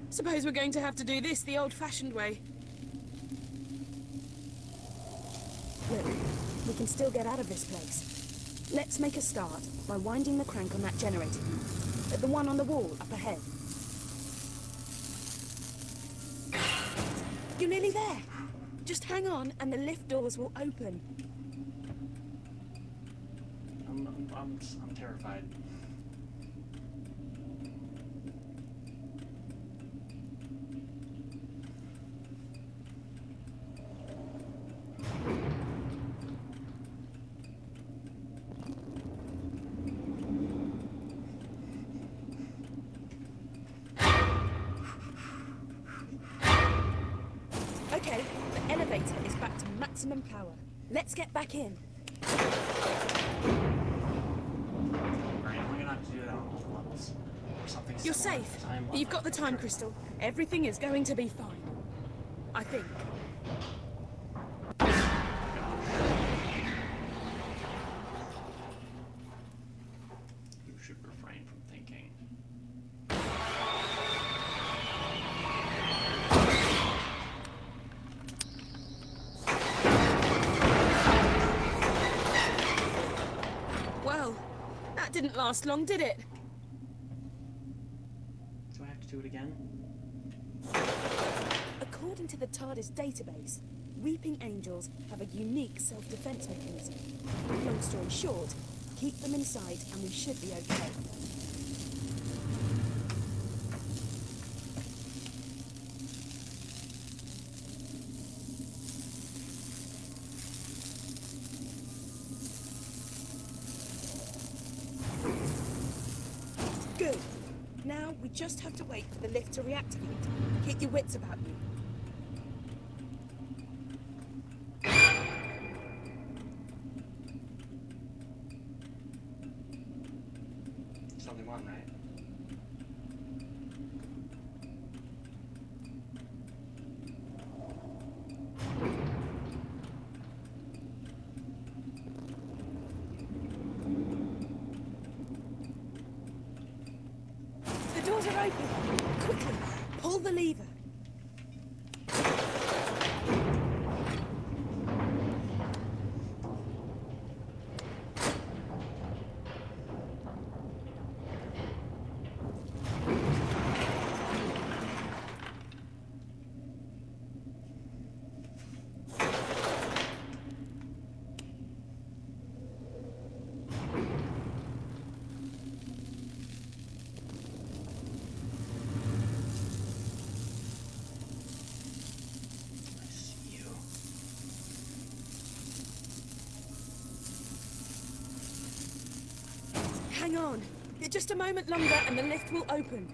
Suppose we're going to have to do this the old-fashioned way. Look, we can still get out of this place. Let's make a start by winding the crank on that generator. At the one on the wall up ahead. You're nearly there. Just hang on and the lift doors will open. I'm, I'm, I'm, I'm terrified. Or something You're safe. You've got the time crystal. Everything is going to be fine. I think. Last long, did it? Do I have to do it again? According to the TARDIS database, weeping angels have a unique self-defense mechanism. Long story short, keep them inside and we should be okay. Good. Now we just have to wait for the lift to reactivate. Keep your wits about you. It's only one, right? open! Quickly, pull the lever. I see you. Hang on. Just a moment longer and the lift will open.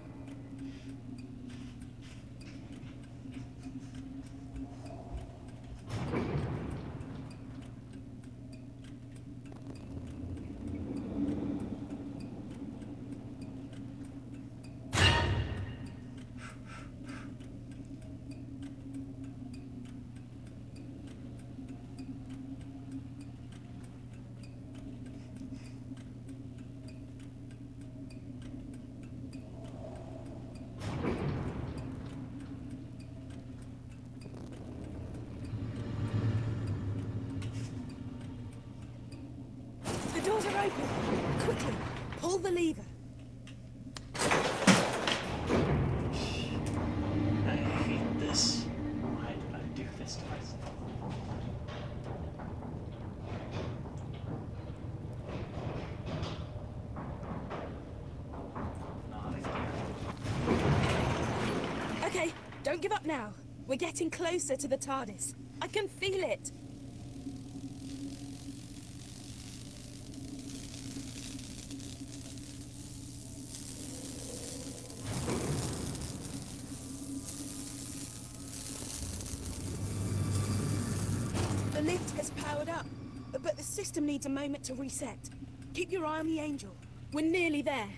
The doors are open. Quickly, pull the lever. I hate this. Why did I do this to myself? Not again. Okay, don't give up now. We're getting closer to the TARDIS. I can feel it. The lift has powered up, but the system needs a moment to reset. Keep your eye on the angel. We're nearly there.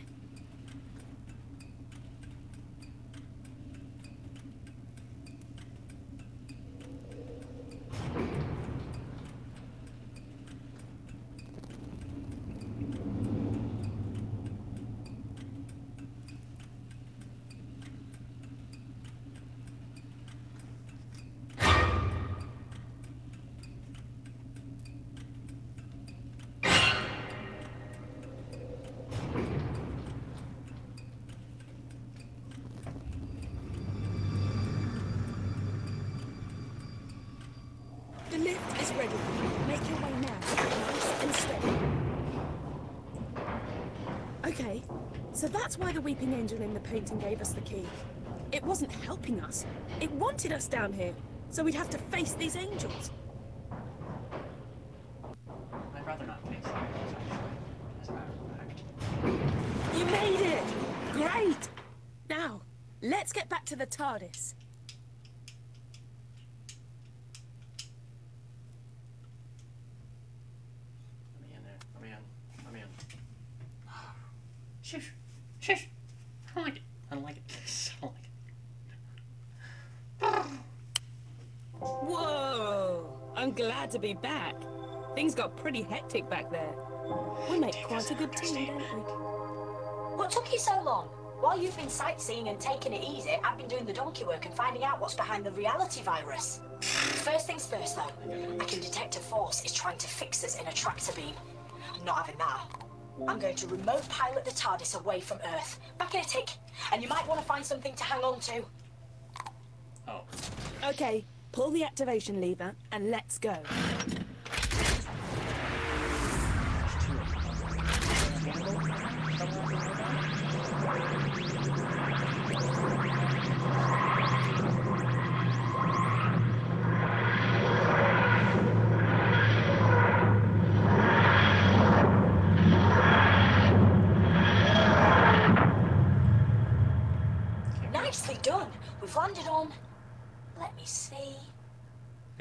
The lift is ready. Make your way now, nice and steady. Okay, so that's why the weeping angel in the painting gave us the key. It wasn't helping us. It wanted us down here, so we'd have to face these angels. Pretty hectic back there. We make quite a good team, don't we? What took you so long? While you've been sightseeing and taking it easy, I've been doing the donkey work and finding out what's behind the reality virus. First things first, though, I can detect a force is trying to fix us in a tractor beam. I'm not having that. I'm going to remote pilot the TARDIS away from Earth. Back in a tick. And you might want to find something to hang on to. Oh. Okay, pull the activation lever and let's go.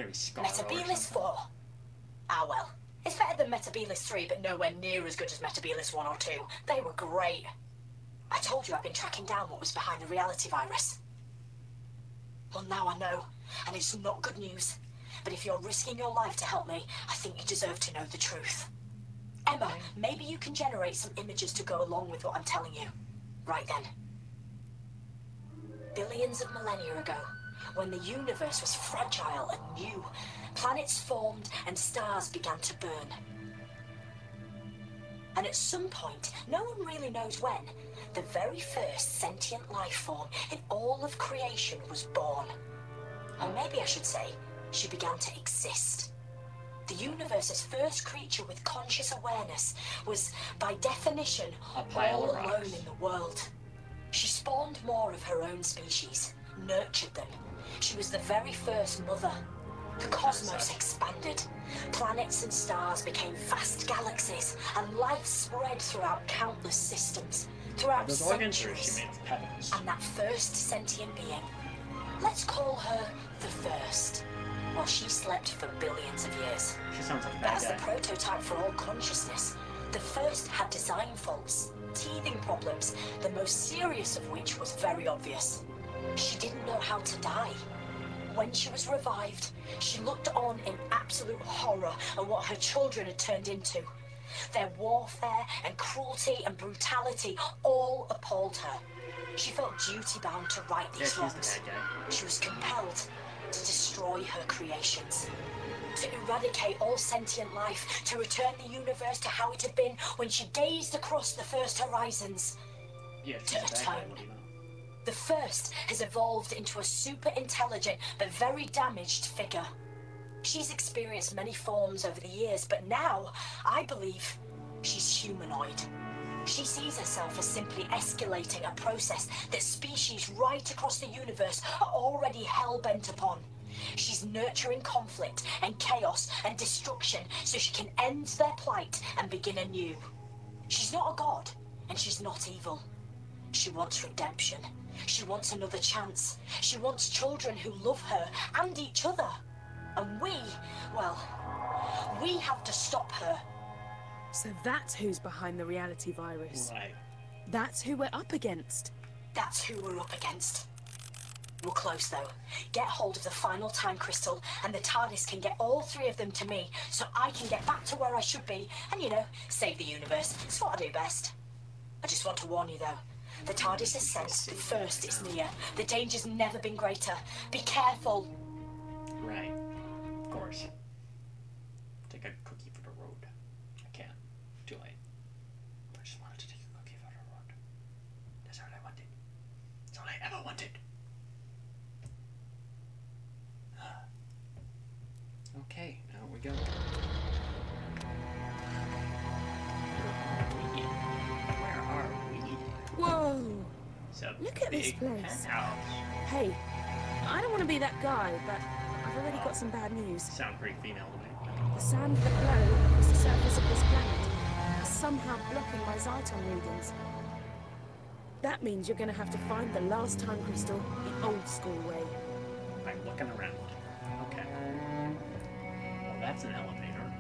Gonna be Scarlet or Metebelis 4. Ah, well. It's better than Metebelis 3, but nowhere near as good as Metebelis 1 or 2. They were great. I told you I've been tracking down what was behind the reality virus. Well, now I know, and it's not good news. But if you're risking your life to help me, I think you deserve to know the truth. Emma, maybe you can generate some images to go along with what I'm telling you. Right then. billions of millennia ago, when the universe was fragile and new, planets formed and stars began to burn. And at some point, no one really knows when, the very first sentient life form in all of creation was born. Or maybe I should say, she began to exist. The universe's first creature with conscious awareness was, by definition, all alone in the world. She spawned more of her own species, nurtured them. She was the very first mother. The cosmos expanded. Planets and stars became vast galaxies, and life spread throughout countless systems, throughout or centuries. she made pebbles? And that first sentient being, let's call her the first. Well, she slept for billions of years. She sounds like a bad That's the prototype for all consciousness. The first had design faults, teething problems, the most serious of which was very obvious. She didn't know how to die. When she was revived, she looked on in absolute horror at what her children had turned into. Their warfare and cruelty and brutality all appalled her. She felt duty bound to right these the wrongs. She was compelled to destroy her creations. To eradicate all sentient life, to return the universe to how it had been when she gazed across the first horizons. Yeah, To a bad guy. atone. The first has evolved into a super intelligent but very damaged figure. She's experienced many forms over the years, but now, I believe, she's humanoid. She sees herself as simply escalating a process that species right across the universe are already hell bent upon. She's nurturing conflict and chaos and destruction so she can end their plight and begin anew. She's not a god, and she's not evil. She wants redemption. She wants another chance. She wants children who love her and each other. And we, well, we have to stop her. So that's who's behind the reality virus. Right. That's who we're up against. That's who we're up against. We're close though. Get hold of the final time crystal, and the TARDIS can get all three of them to me, so I can get back to where I should be, and you know, save the universe. It's what I do best. I just want to warn you though. The TARDIS has sensed the first is near. The danger's never been greater. Be careful. Right. Of course. Take a cookie for the road. I can't. Too late. I just wanted to take a cookie for the road. That's all I wanted. That's all I ever wanted. okay, now we go. It's a Look at this place. Hey, I don't want to be that guy, but I've already got some bad news. Sound pretty female to me. The sand that blow across the surface of this planet is somehow blocking my Zeiton readings. That means you're going to have to find the last time crystal the old school way. By looking around. Okay. Well, that's an elevator.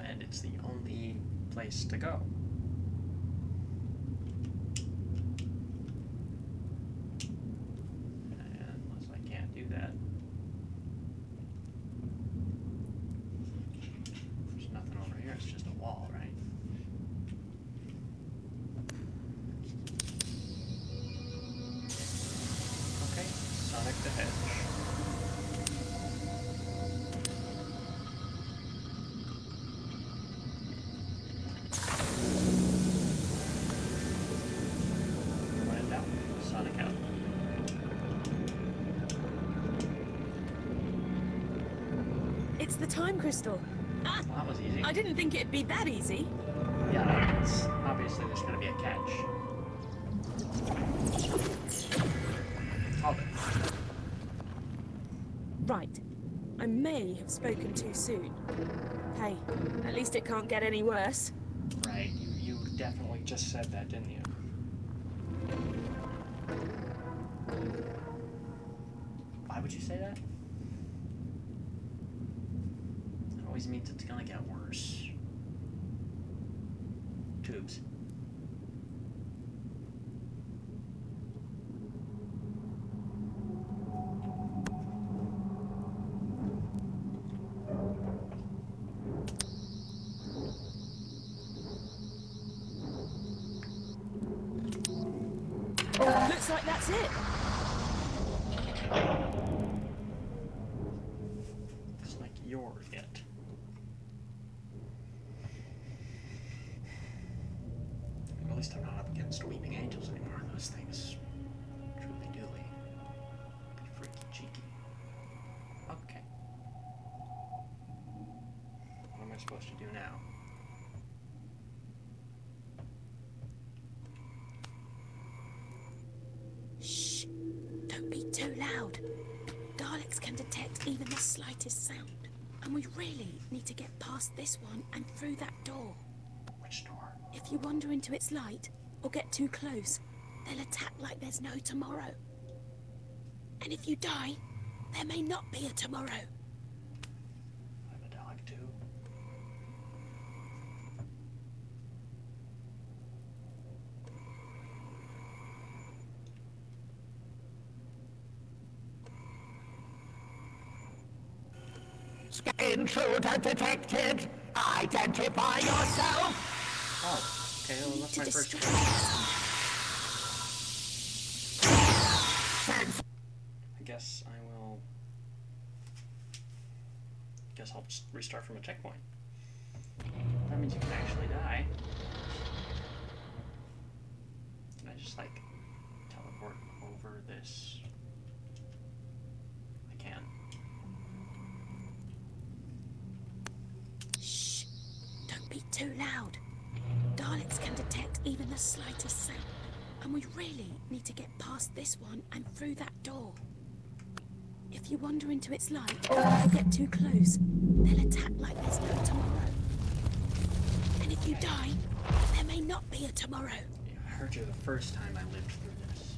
And it's the only place to go. The time crystal. Ah, that was easy. I didn't think it'd be that easy. Yeah, it's obviously there's gonna be a catch. It. Right. I may have spoken too soon. Hey, at least it can't get any worse. Right, you, you definitely just said that, didn't you? Why would you say that? It always means it's gonna get worse. Tubes. That's it. It's like you're it. At least I'm not up against weeping angels anymore. Those things truly do be freaky cheeky. Okay. What am I supposed to do now? Shh. Don't be too loud. Daleks can detect even the slightest sound. And we really need to get past this one and through that door. Which door? If you wander into its light or get too close, they'll attack like there's no tomorrow. And if you die, there may not be a tomorrow. I'm a dog too. Intruder detected. Identify yourself. Oh, okay, well that's my first choice. I guess I will. Guess I'll just restart from a checkpoint. That means you can actually die. Can I just like teleport over this? I can. Shh. Don't be too loud. Daleks can detect even the slightest sound. And we really need to get past this one and through that door. If you wander into its light or get too close, they'll attack like there's no tomorrow. And if you die, there may not be a tomorrow. I heard you the first time I lived through this.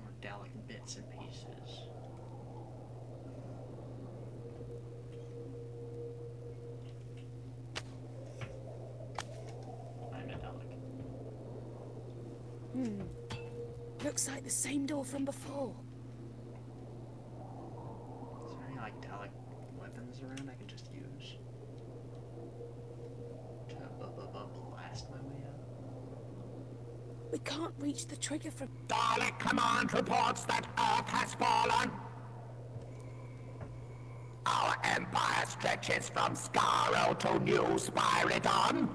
More Dalek bits and pieces. I'm a Dalek. Hmm. Looks like the same door from before. Is there any like Dalek weapons around I can just use? To blast my way out? We can't reach the trigger from. Dalek Command reports that Earth has fallen. Our empire stretches from Skaro to New Spiridon.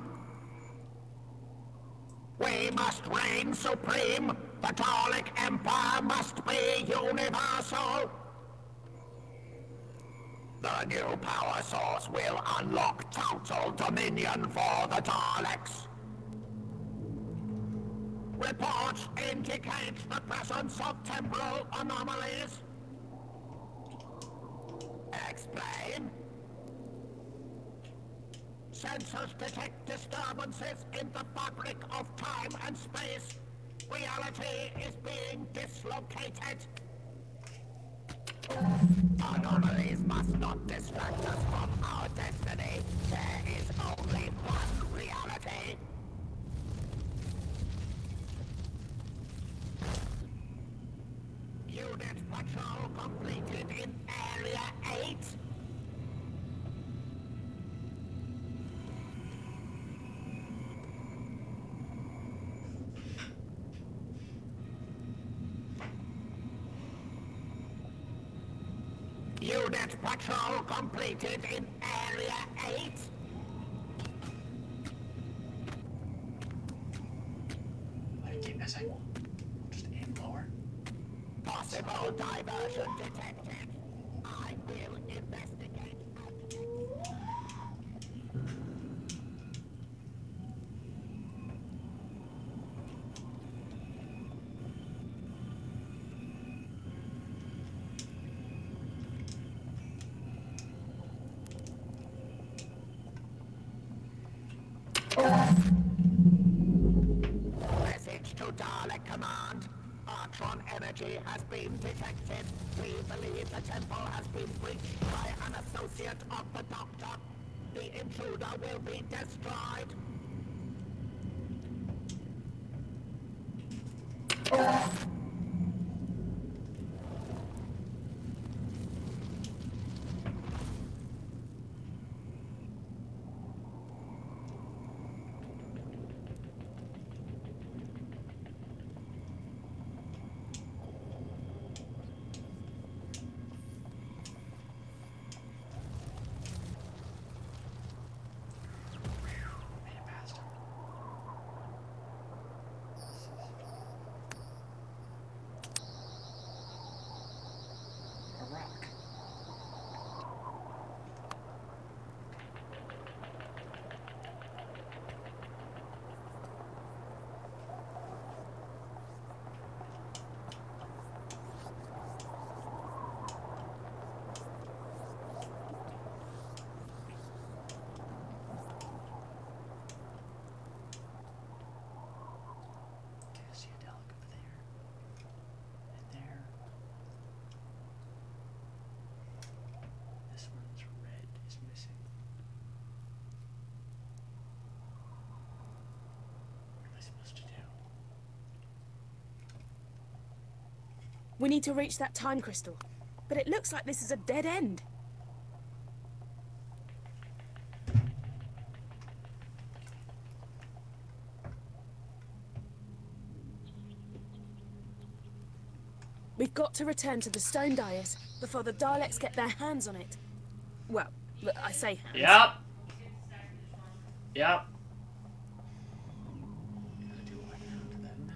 We must reign supreme. The Dalek Empire must be universal. The new power source will unlock total dominion for the Daleks. Reports indicate the presence of temporal anomalies. Explain. Sensors detect disturbances in the fabric of time and space. Reality is being dislocated. Anomalies must not distract us from our destiny. There is only one reality. Unit patrol completed in Area 8. Unit patrol completed in Area 8. Let it keep missing. Just aim lower. Possible diversion detected. I will investigate. We need to reach that time crystal. But it looks like this is a dead end. We've got to return to the stone dais before the Daleks get their hands on it. Well, I say hands. Yep. Yep. Gotta do what I can to them now.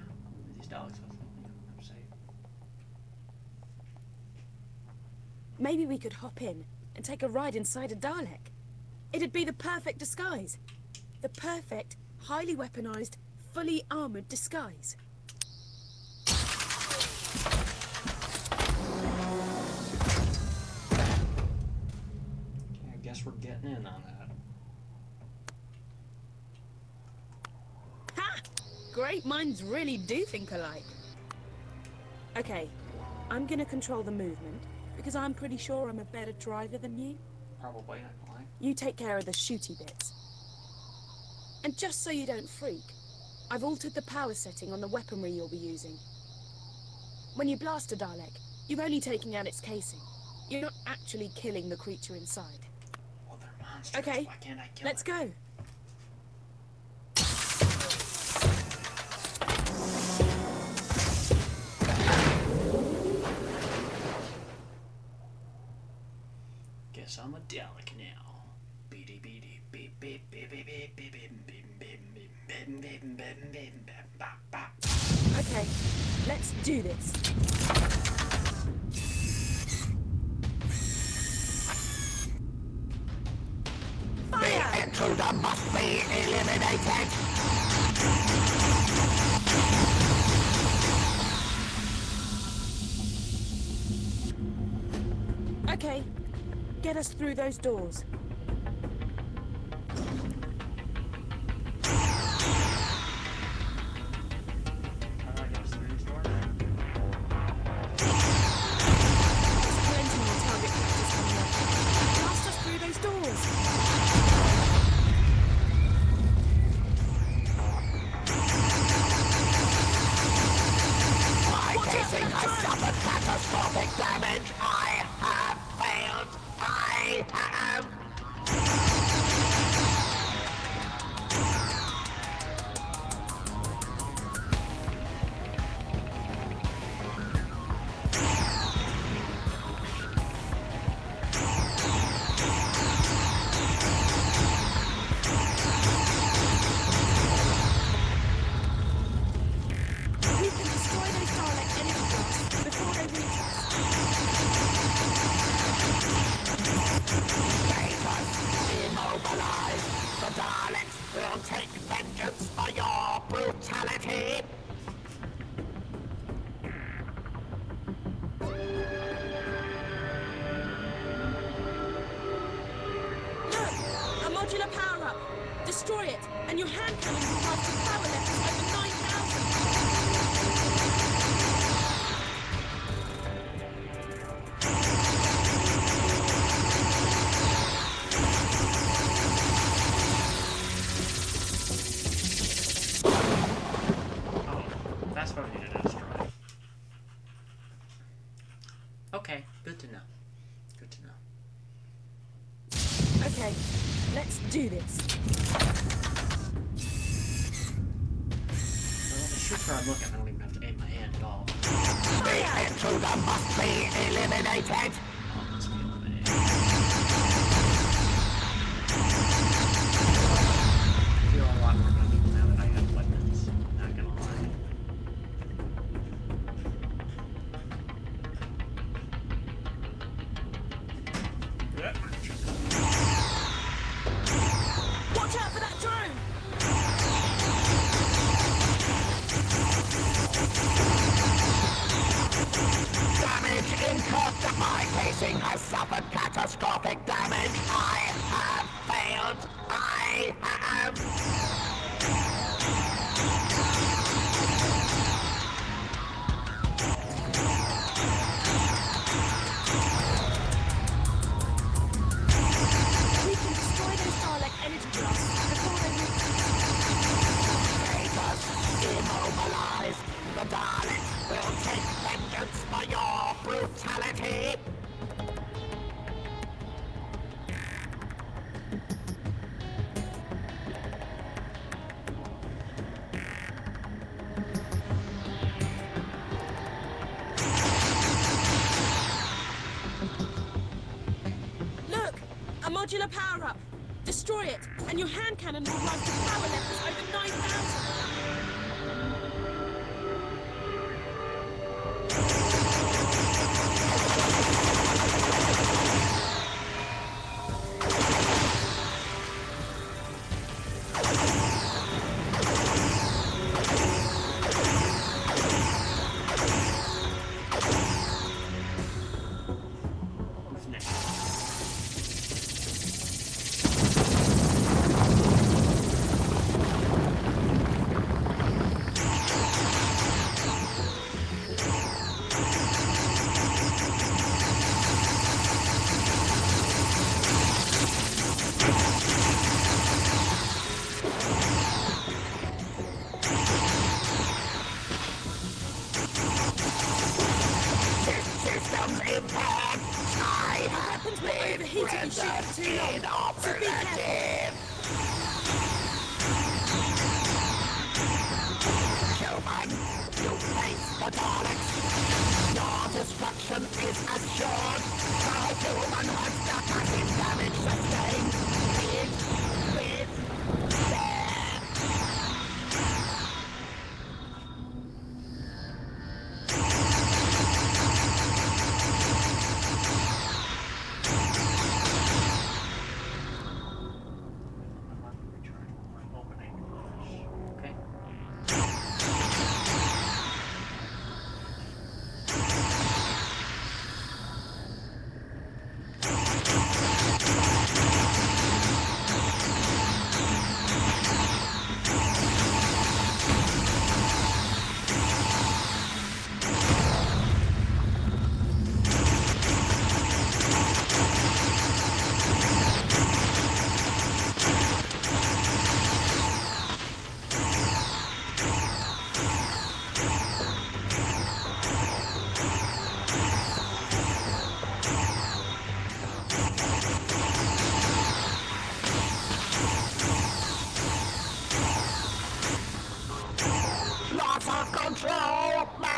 These dogs will me. I'm safe. Maybe we could hop in and take a ride inside a Dalek. It'd be the perfect disguise. The perfect, highly weaponized, fully armored disguise. Okay, I guess we're getting in on that. Ha! Great minds really do think alike. Okay, I'm gonna control the movement because I'm pretty sure I'm a better driver than you. Probably not lying. You take care of the shooty bits. And just so you don't freak, I've altered the power setting on the weaponry you'll be using. When you blast a Dalek, you're only taking out its casing. You're not actually killing the creature inside. Well. Okay, Why can't I kill let's it? go. Us through those doors. modular power-up. Destroy it, and your hand cannon will rise to power level.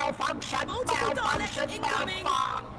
Malfunction! Malfunction! Malfunction!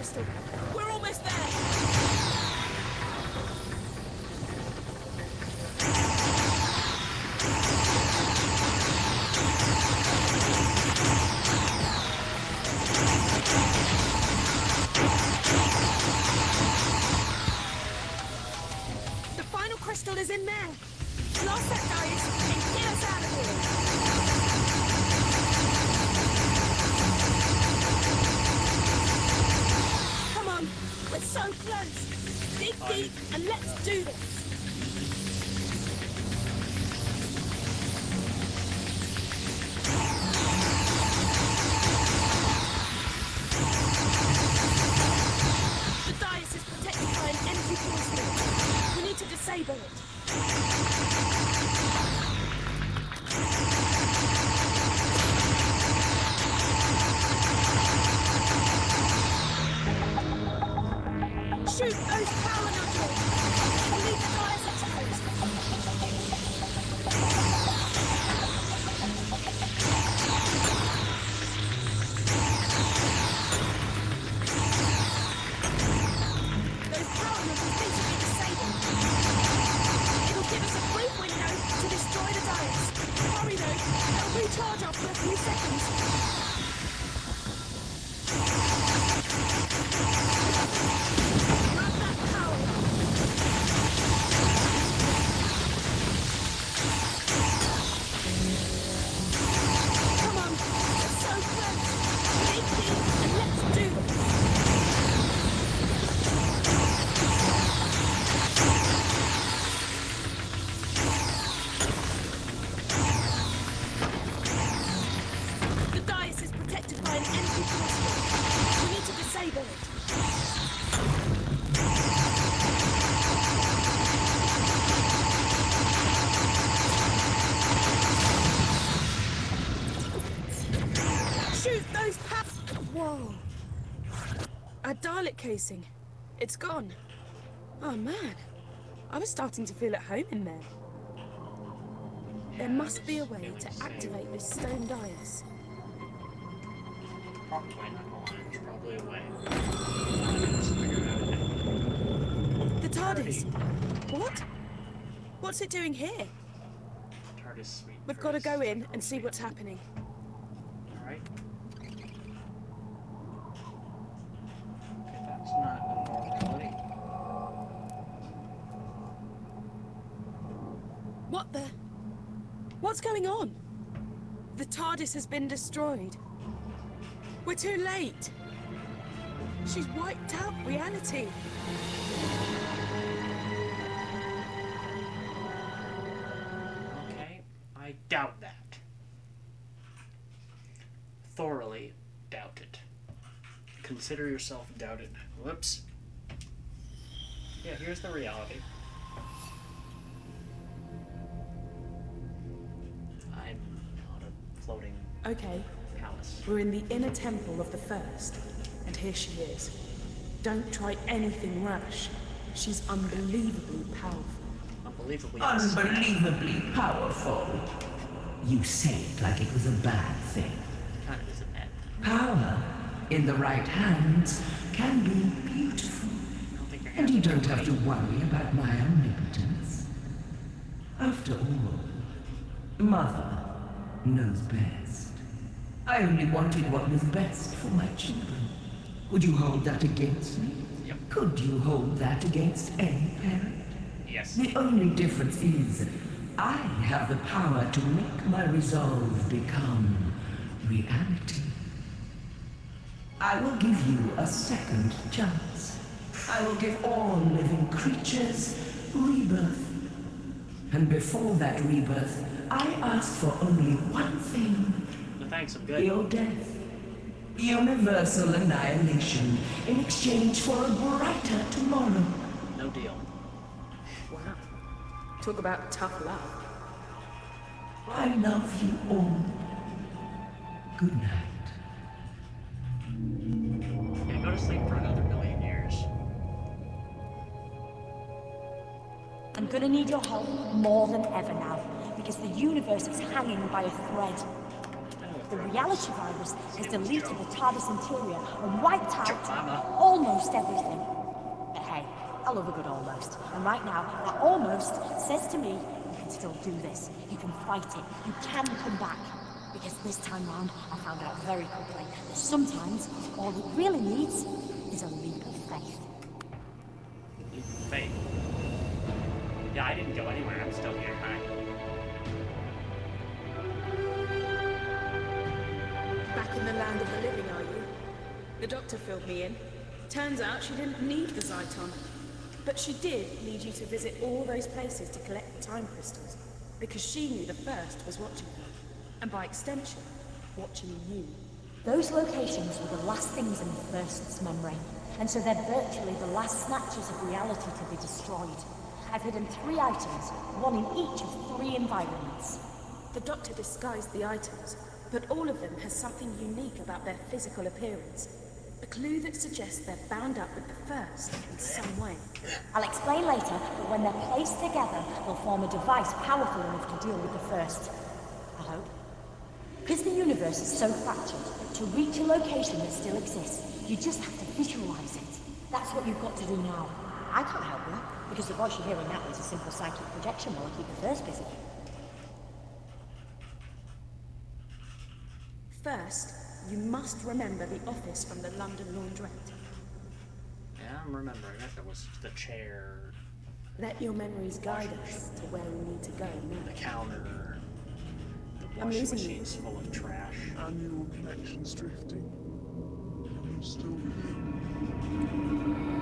crystal. casing. It's gone. Oh, man. I was starting to feel at home in there. There must be a way to activate this stone dais. Probably The TARDIS! What? What's it doing here? We've got to go in and see what's happening. What's going on? The TARDIS has been destroyed. We're too late. She's wiped out reality. Okay, I doubt that. Thoroughly doubt it. Consider yourself doubted. Whoops. Yeah, here's the reality. Okay, palace. we're in the inner temple of the First, and here she is. Don't try anything rash. She's unbelievably powerful. Unbelievably. Unbelievably powerful. You say it like it was a bad thing. Kind of is a bad thing. Power, in the right hands, can be beautiful. And you don't have to worry about my omnipotence. After all, Mother knows best. I only wanted what was best for my children. Would you hold that against me? Yep. Could you hold that against any parent? Yes. The only difference is, I have the power to make my resolve become reality. I will give you a second chance. I will give all living creatures rebirth. And before that rebirth, I ask for only one thing. No thanks, I'm good. Your death. Universal annihilation in exchange for a brighter tomorrow. No deal. Wow. Talk about tough love. I love you all. Good night. Yeah, go to sleep for another million years. I'm gonna need your help more than ever now, because the universe is hanging by a thread. The reality virus has deleted the TARDIS interior and wiped out almost everything. But hey, I love a good almost. And right now, that almost says to me, you can still do this. You can fight it. You can come back. Because this time round, I found out very quickly that sometimes all it really needs is a leap of faith. Leap of faith. Yeah, I didn't go anywhere. I'm still here. Land of the living, are you? The doctor filled me in. Turns out she didn't need the Zeiton. But she did need you to visit all those places to collect the time crystals. Because she knew the first was watching her. And by extension, watching you. Those locations were the last things in the First's memory, and so they're virtually the last snatches of reality to be destroyed. I've hidden three items, one in each of three environments. The doctor disguised the items, but all of them has something unique about their physical appearance. A clue that suggests they're bound up with the first in some way. I'll explain later, but when they're placed together, they'll form a device powerful enough to deal with the First. I hope. Because the universe is so fractured, to reach a location that still exists, you just have to visualize it. That's what you've got to do now. I can't help you, because the voice you're hearing now is a simple psychic projection while I keep the First busy. First, you must remember the office from the London laundrette. Yeah, I'm remembering it. There was the chair, Let your memories guide us to where we need to go the now. counter, the I'm washing losing you. machine's full of trash. Annual connections drifting. I'm still here. Okay,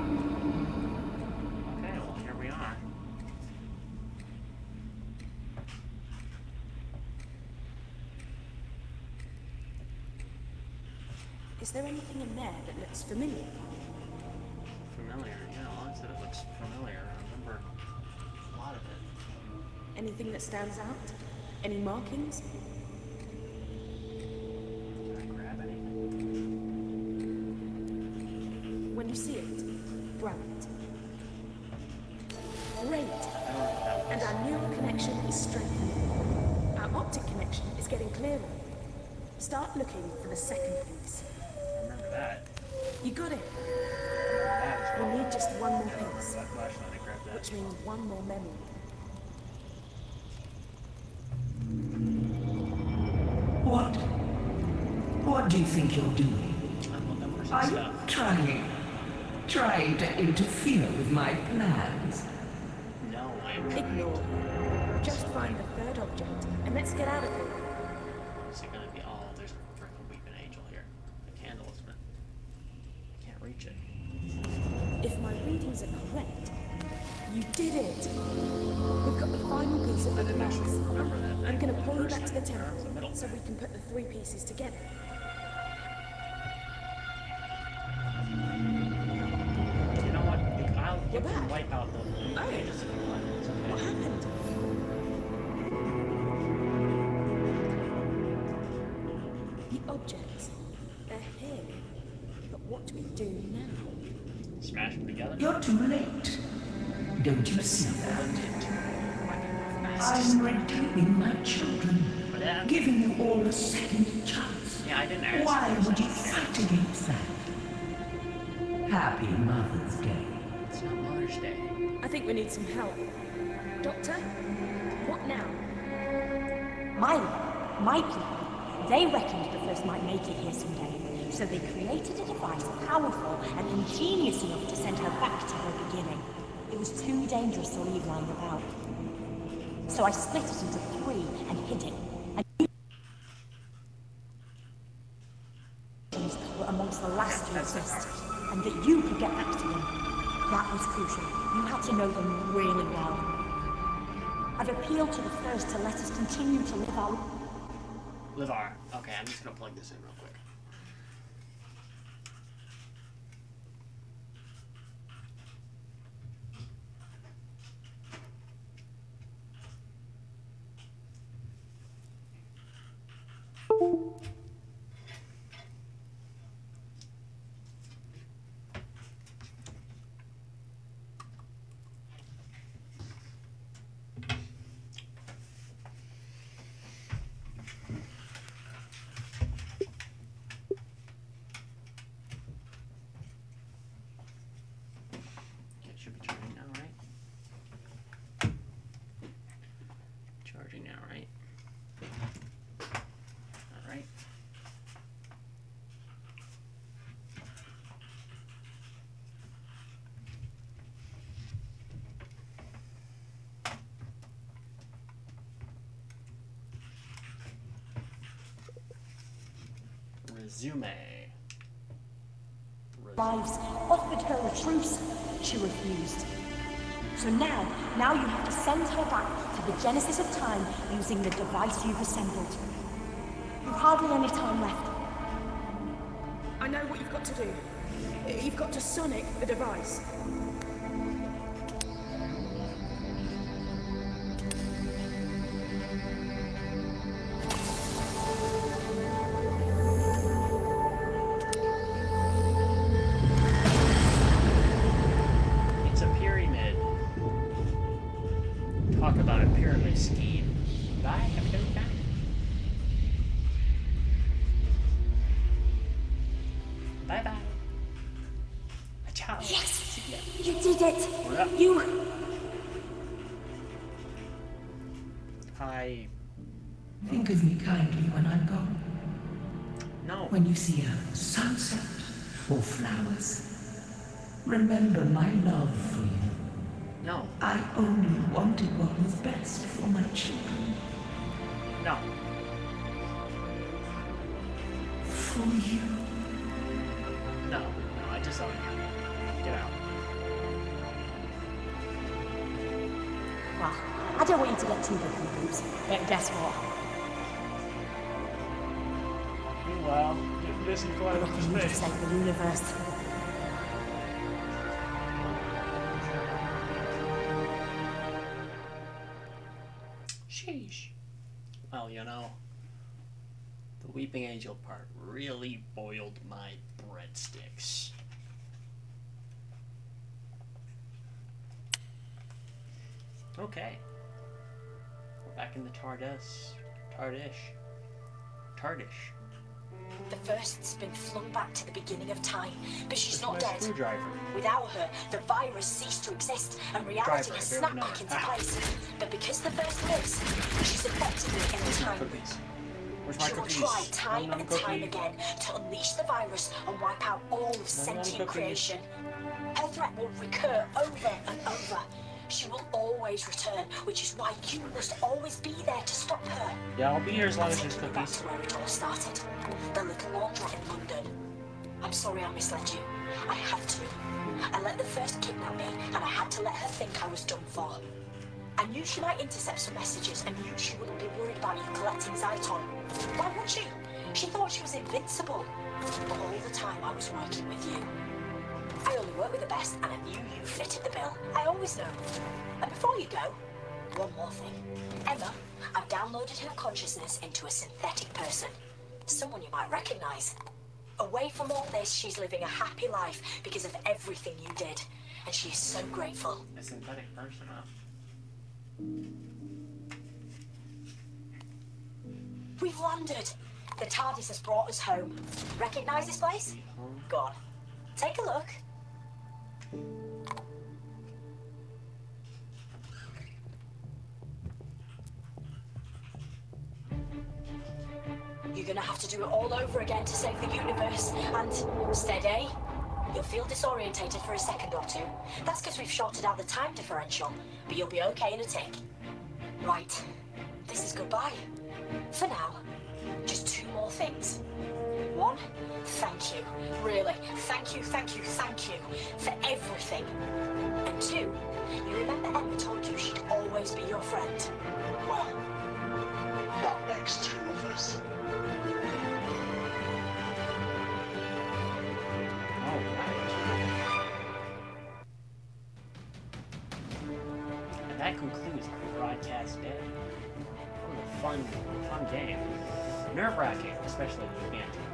Is there anything in there that looks familiar? Familiar. Yeah, I said it looks familiar. I remember a lot of it. Anything that stands out? Any markings? I grab any? When you see it, grab it. Great! I don't know what that was. And our neural connection is strengthening. Our optic connection is getting clearer. Start looking for the second piece. I remember that. You got it. We well. need just one more I piece, that flashlight. I grabbed that. which means one more memory. What? What do you think you're doing? I'm looking for some Are you stuff. trying, trying to interfere with my plans? No, I'm Ignore. Just find the third object, and let's get out of here. Don't you see that? I'm redeeming my children, giving you all a second chance. Yeah, I didn't ask. Why would you fight against that? Happy Mother's Day. It's not Mother's Day. I think we need some help. Doctor, what now? Mine, my people, they reckoned the first might make it here someday. So they created a device powerful and ingenious enough to send her back to her beginning. It was too dangerous to leave lying about. So I split it into three and hid it. And were amongst the last to exist, and that you could get back to them. That was crucial. You had to know them really well. I've appealed to the first to let us continue to live our Live our. Okay, I'm just gonna plug this in real quick. Okay, it should be charging now, right? Charging now, right? Alright. Resume. lives, offered her a truce. She refused. So now, now you have to send her back to the genesis of time using the device you've assembled. You've hardly any time left. I know what you've got to do. You've got to sonic the device. Boots, but guess what? Meanwhile, getting busy flying up to You just space. saved the universe. Sheesh. Well, you know, the Weeping Angel part really boiled my breadsticks. Okay. Back in the TARDIS. Tardish. Tardish. The first's been flung back to the beginning of time, but she's not dead. screwdriver. Without her, the virus ceased to exist and reality has snapped back into Ah. place. But because the first lives, she's effectively in time. cookies? Where's my She will cookies? try time and time again to unleash the virus and wipe out all of sentient creation. Her threat will recur over and over. She will always return, which is why you must always be there to stop her. Yeah, I'll be here as long as there's you back cookies. to where it all started. The little laundrette in London. I'm sorry I misled you. I have to. I let the first kidnap me, and I had to let her think I was done for. I knew she might intercept some messages and knew she wouldn't be worried about you collecting Zeiton. Why would she? She thought she was invincible. But all the time I was working with you. I only work with the best, and I knew you fitted the bill. I always know. And before you go, one more thing. Emma, I've downloaded her consciousness into a synthetic person. Someone you might recognize. Away from all this, she's living a happy life because of everything you did. And she is so grateful. A synthetic person, huh? We've landed. The TARDIS has brought us home. Recognize this place? Uh-huh. Go on. Take a look. You're gonna have to do it all over again to save the universe. And steady. You'll feel disorientated for a second or two. That's because we've shorted out the time differential. But you'll be okay in a tick. Right. This is goodbye. For now. Just two more things. One, thank you. Really, thank you, thank you, thank you for everything. And two, you remember Emma told you she'd always be your friend? Well, That makes two of us. And that concludes our broadcast day. What a fun, fun game. Nerve wracking, especially when you can't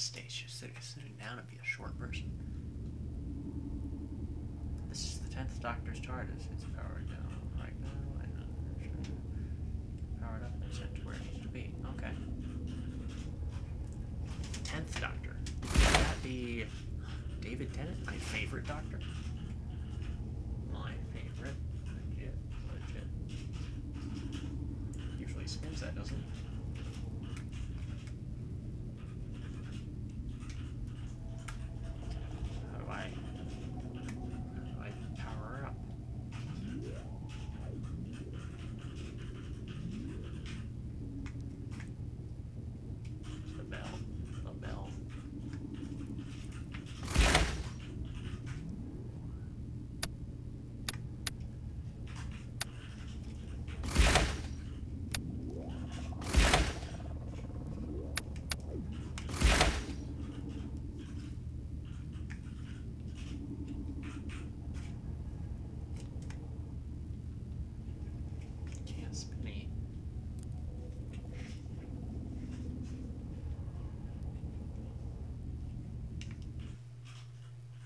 I should just sitting, down and be a short person. This is the tenth Doctor's TARDIS. It's powered down right now and uh, powered up and sent to where it needs to be. Okay. Tenth Doctor. Would that be David Tennant, my favorite Doctor? My favorite. Legit. Legit. Usually skims that, doesn't it? How do I how do I power her up? The bell. The bell. Can't spinny.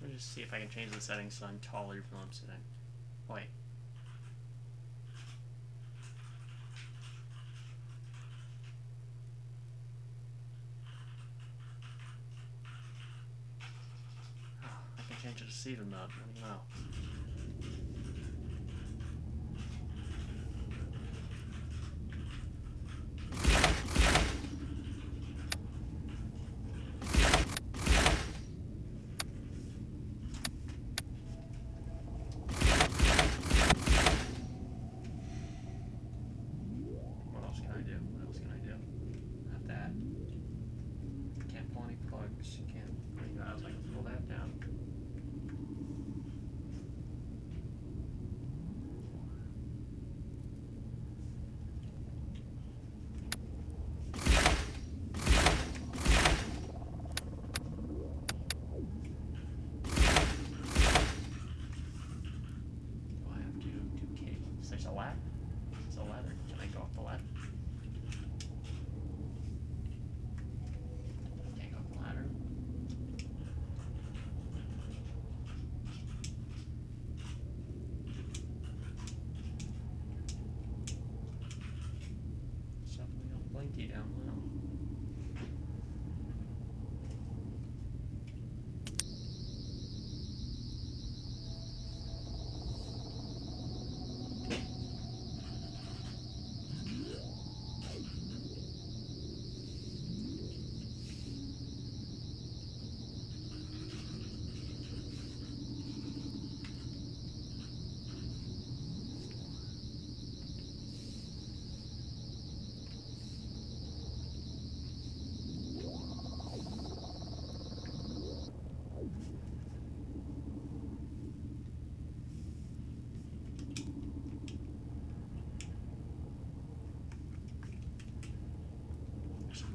Let me just see if I can change the settings so I'm taller from I'm sitting. Wait. Oh, I can change it to seated mode. I don't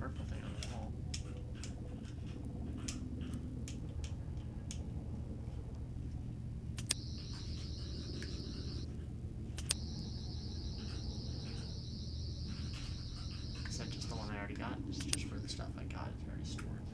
remember putting on the wall. Because that's just the one I already got. This is just for the stuff I got is already stored.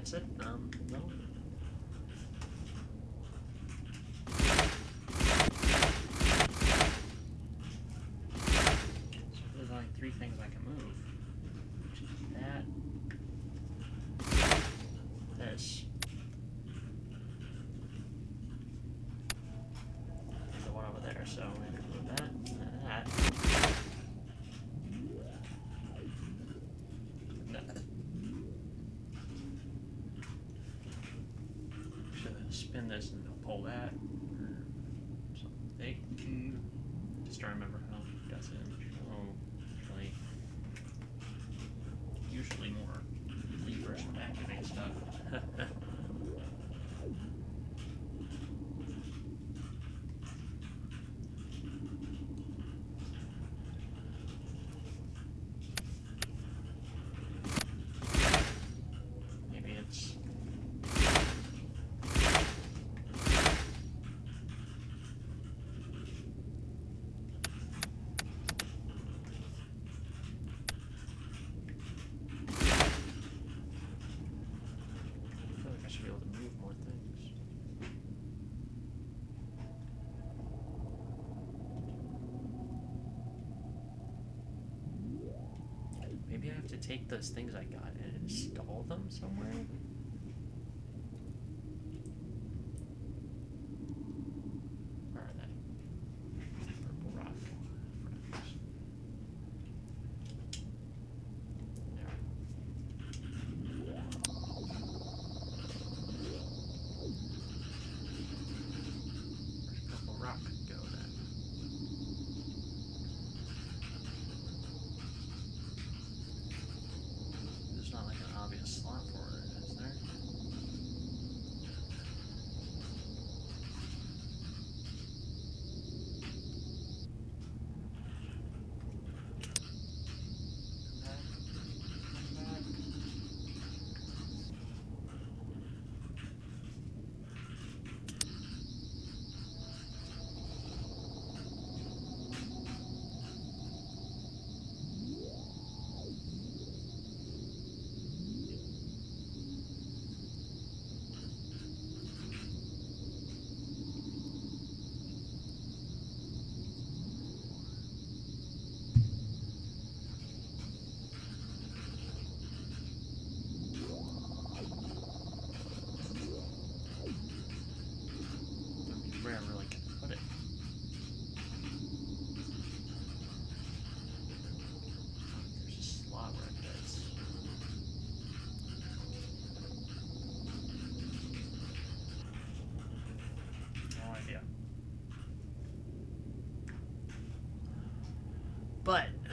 Davidson spin this and they'll pull that. to take those things I got and install them somewhere?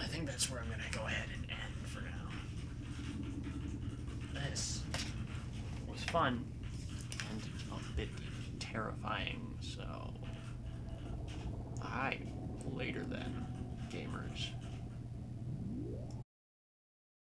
I think that's where I'm gonna go ahead and end for now. This was fun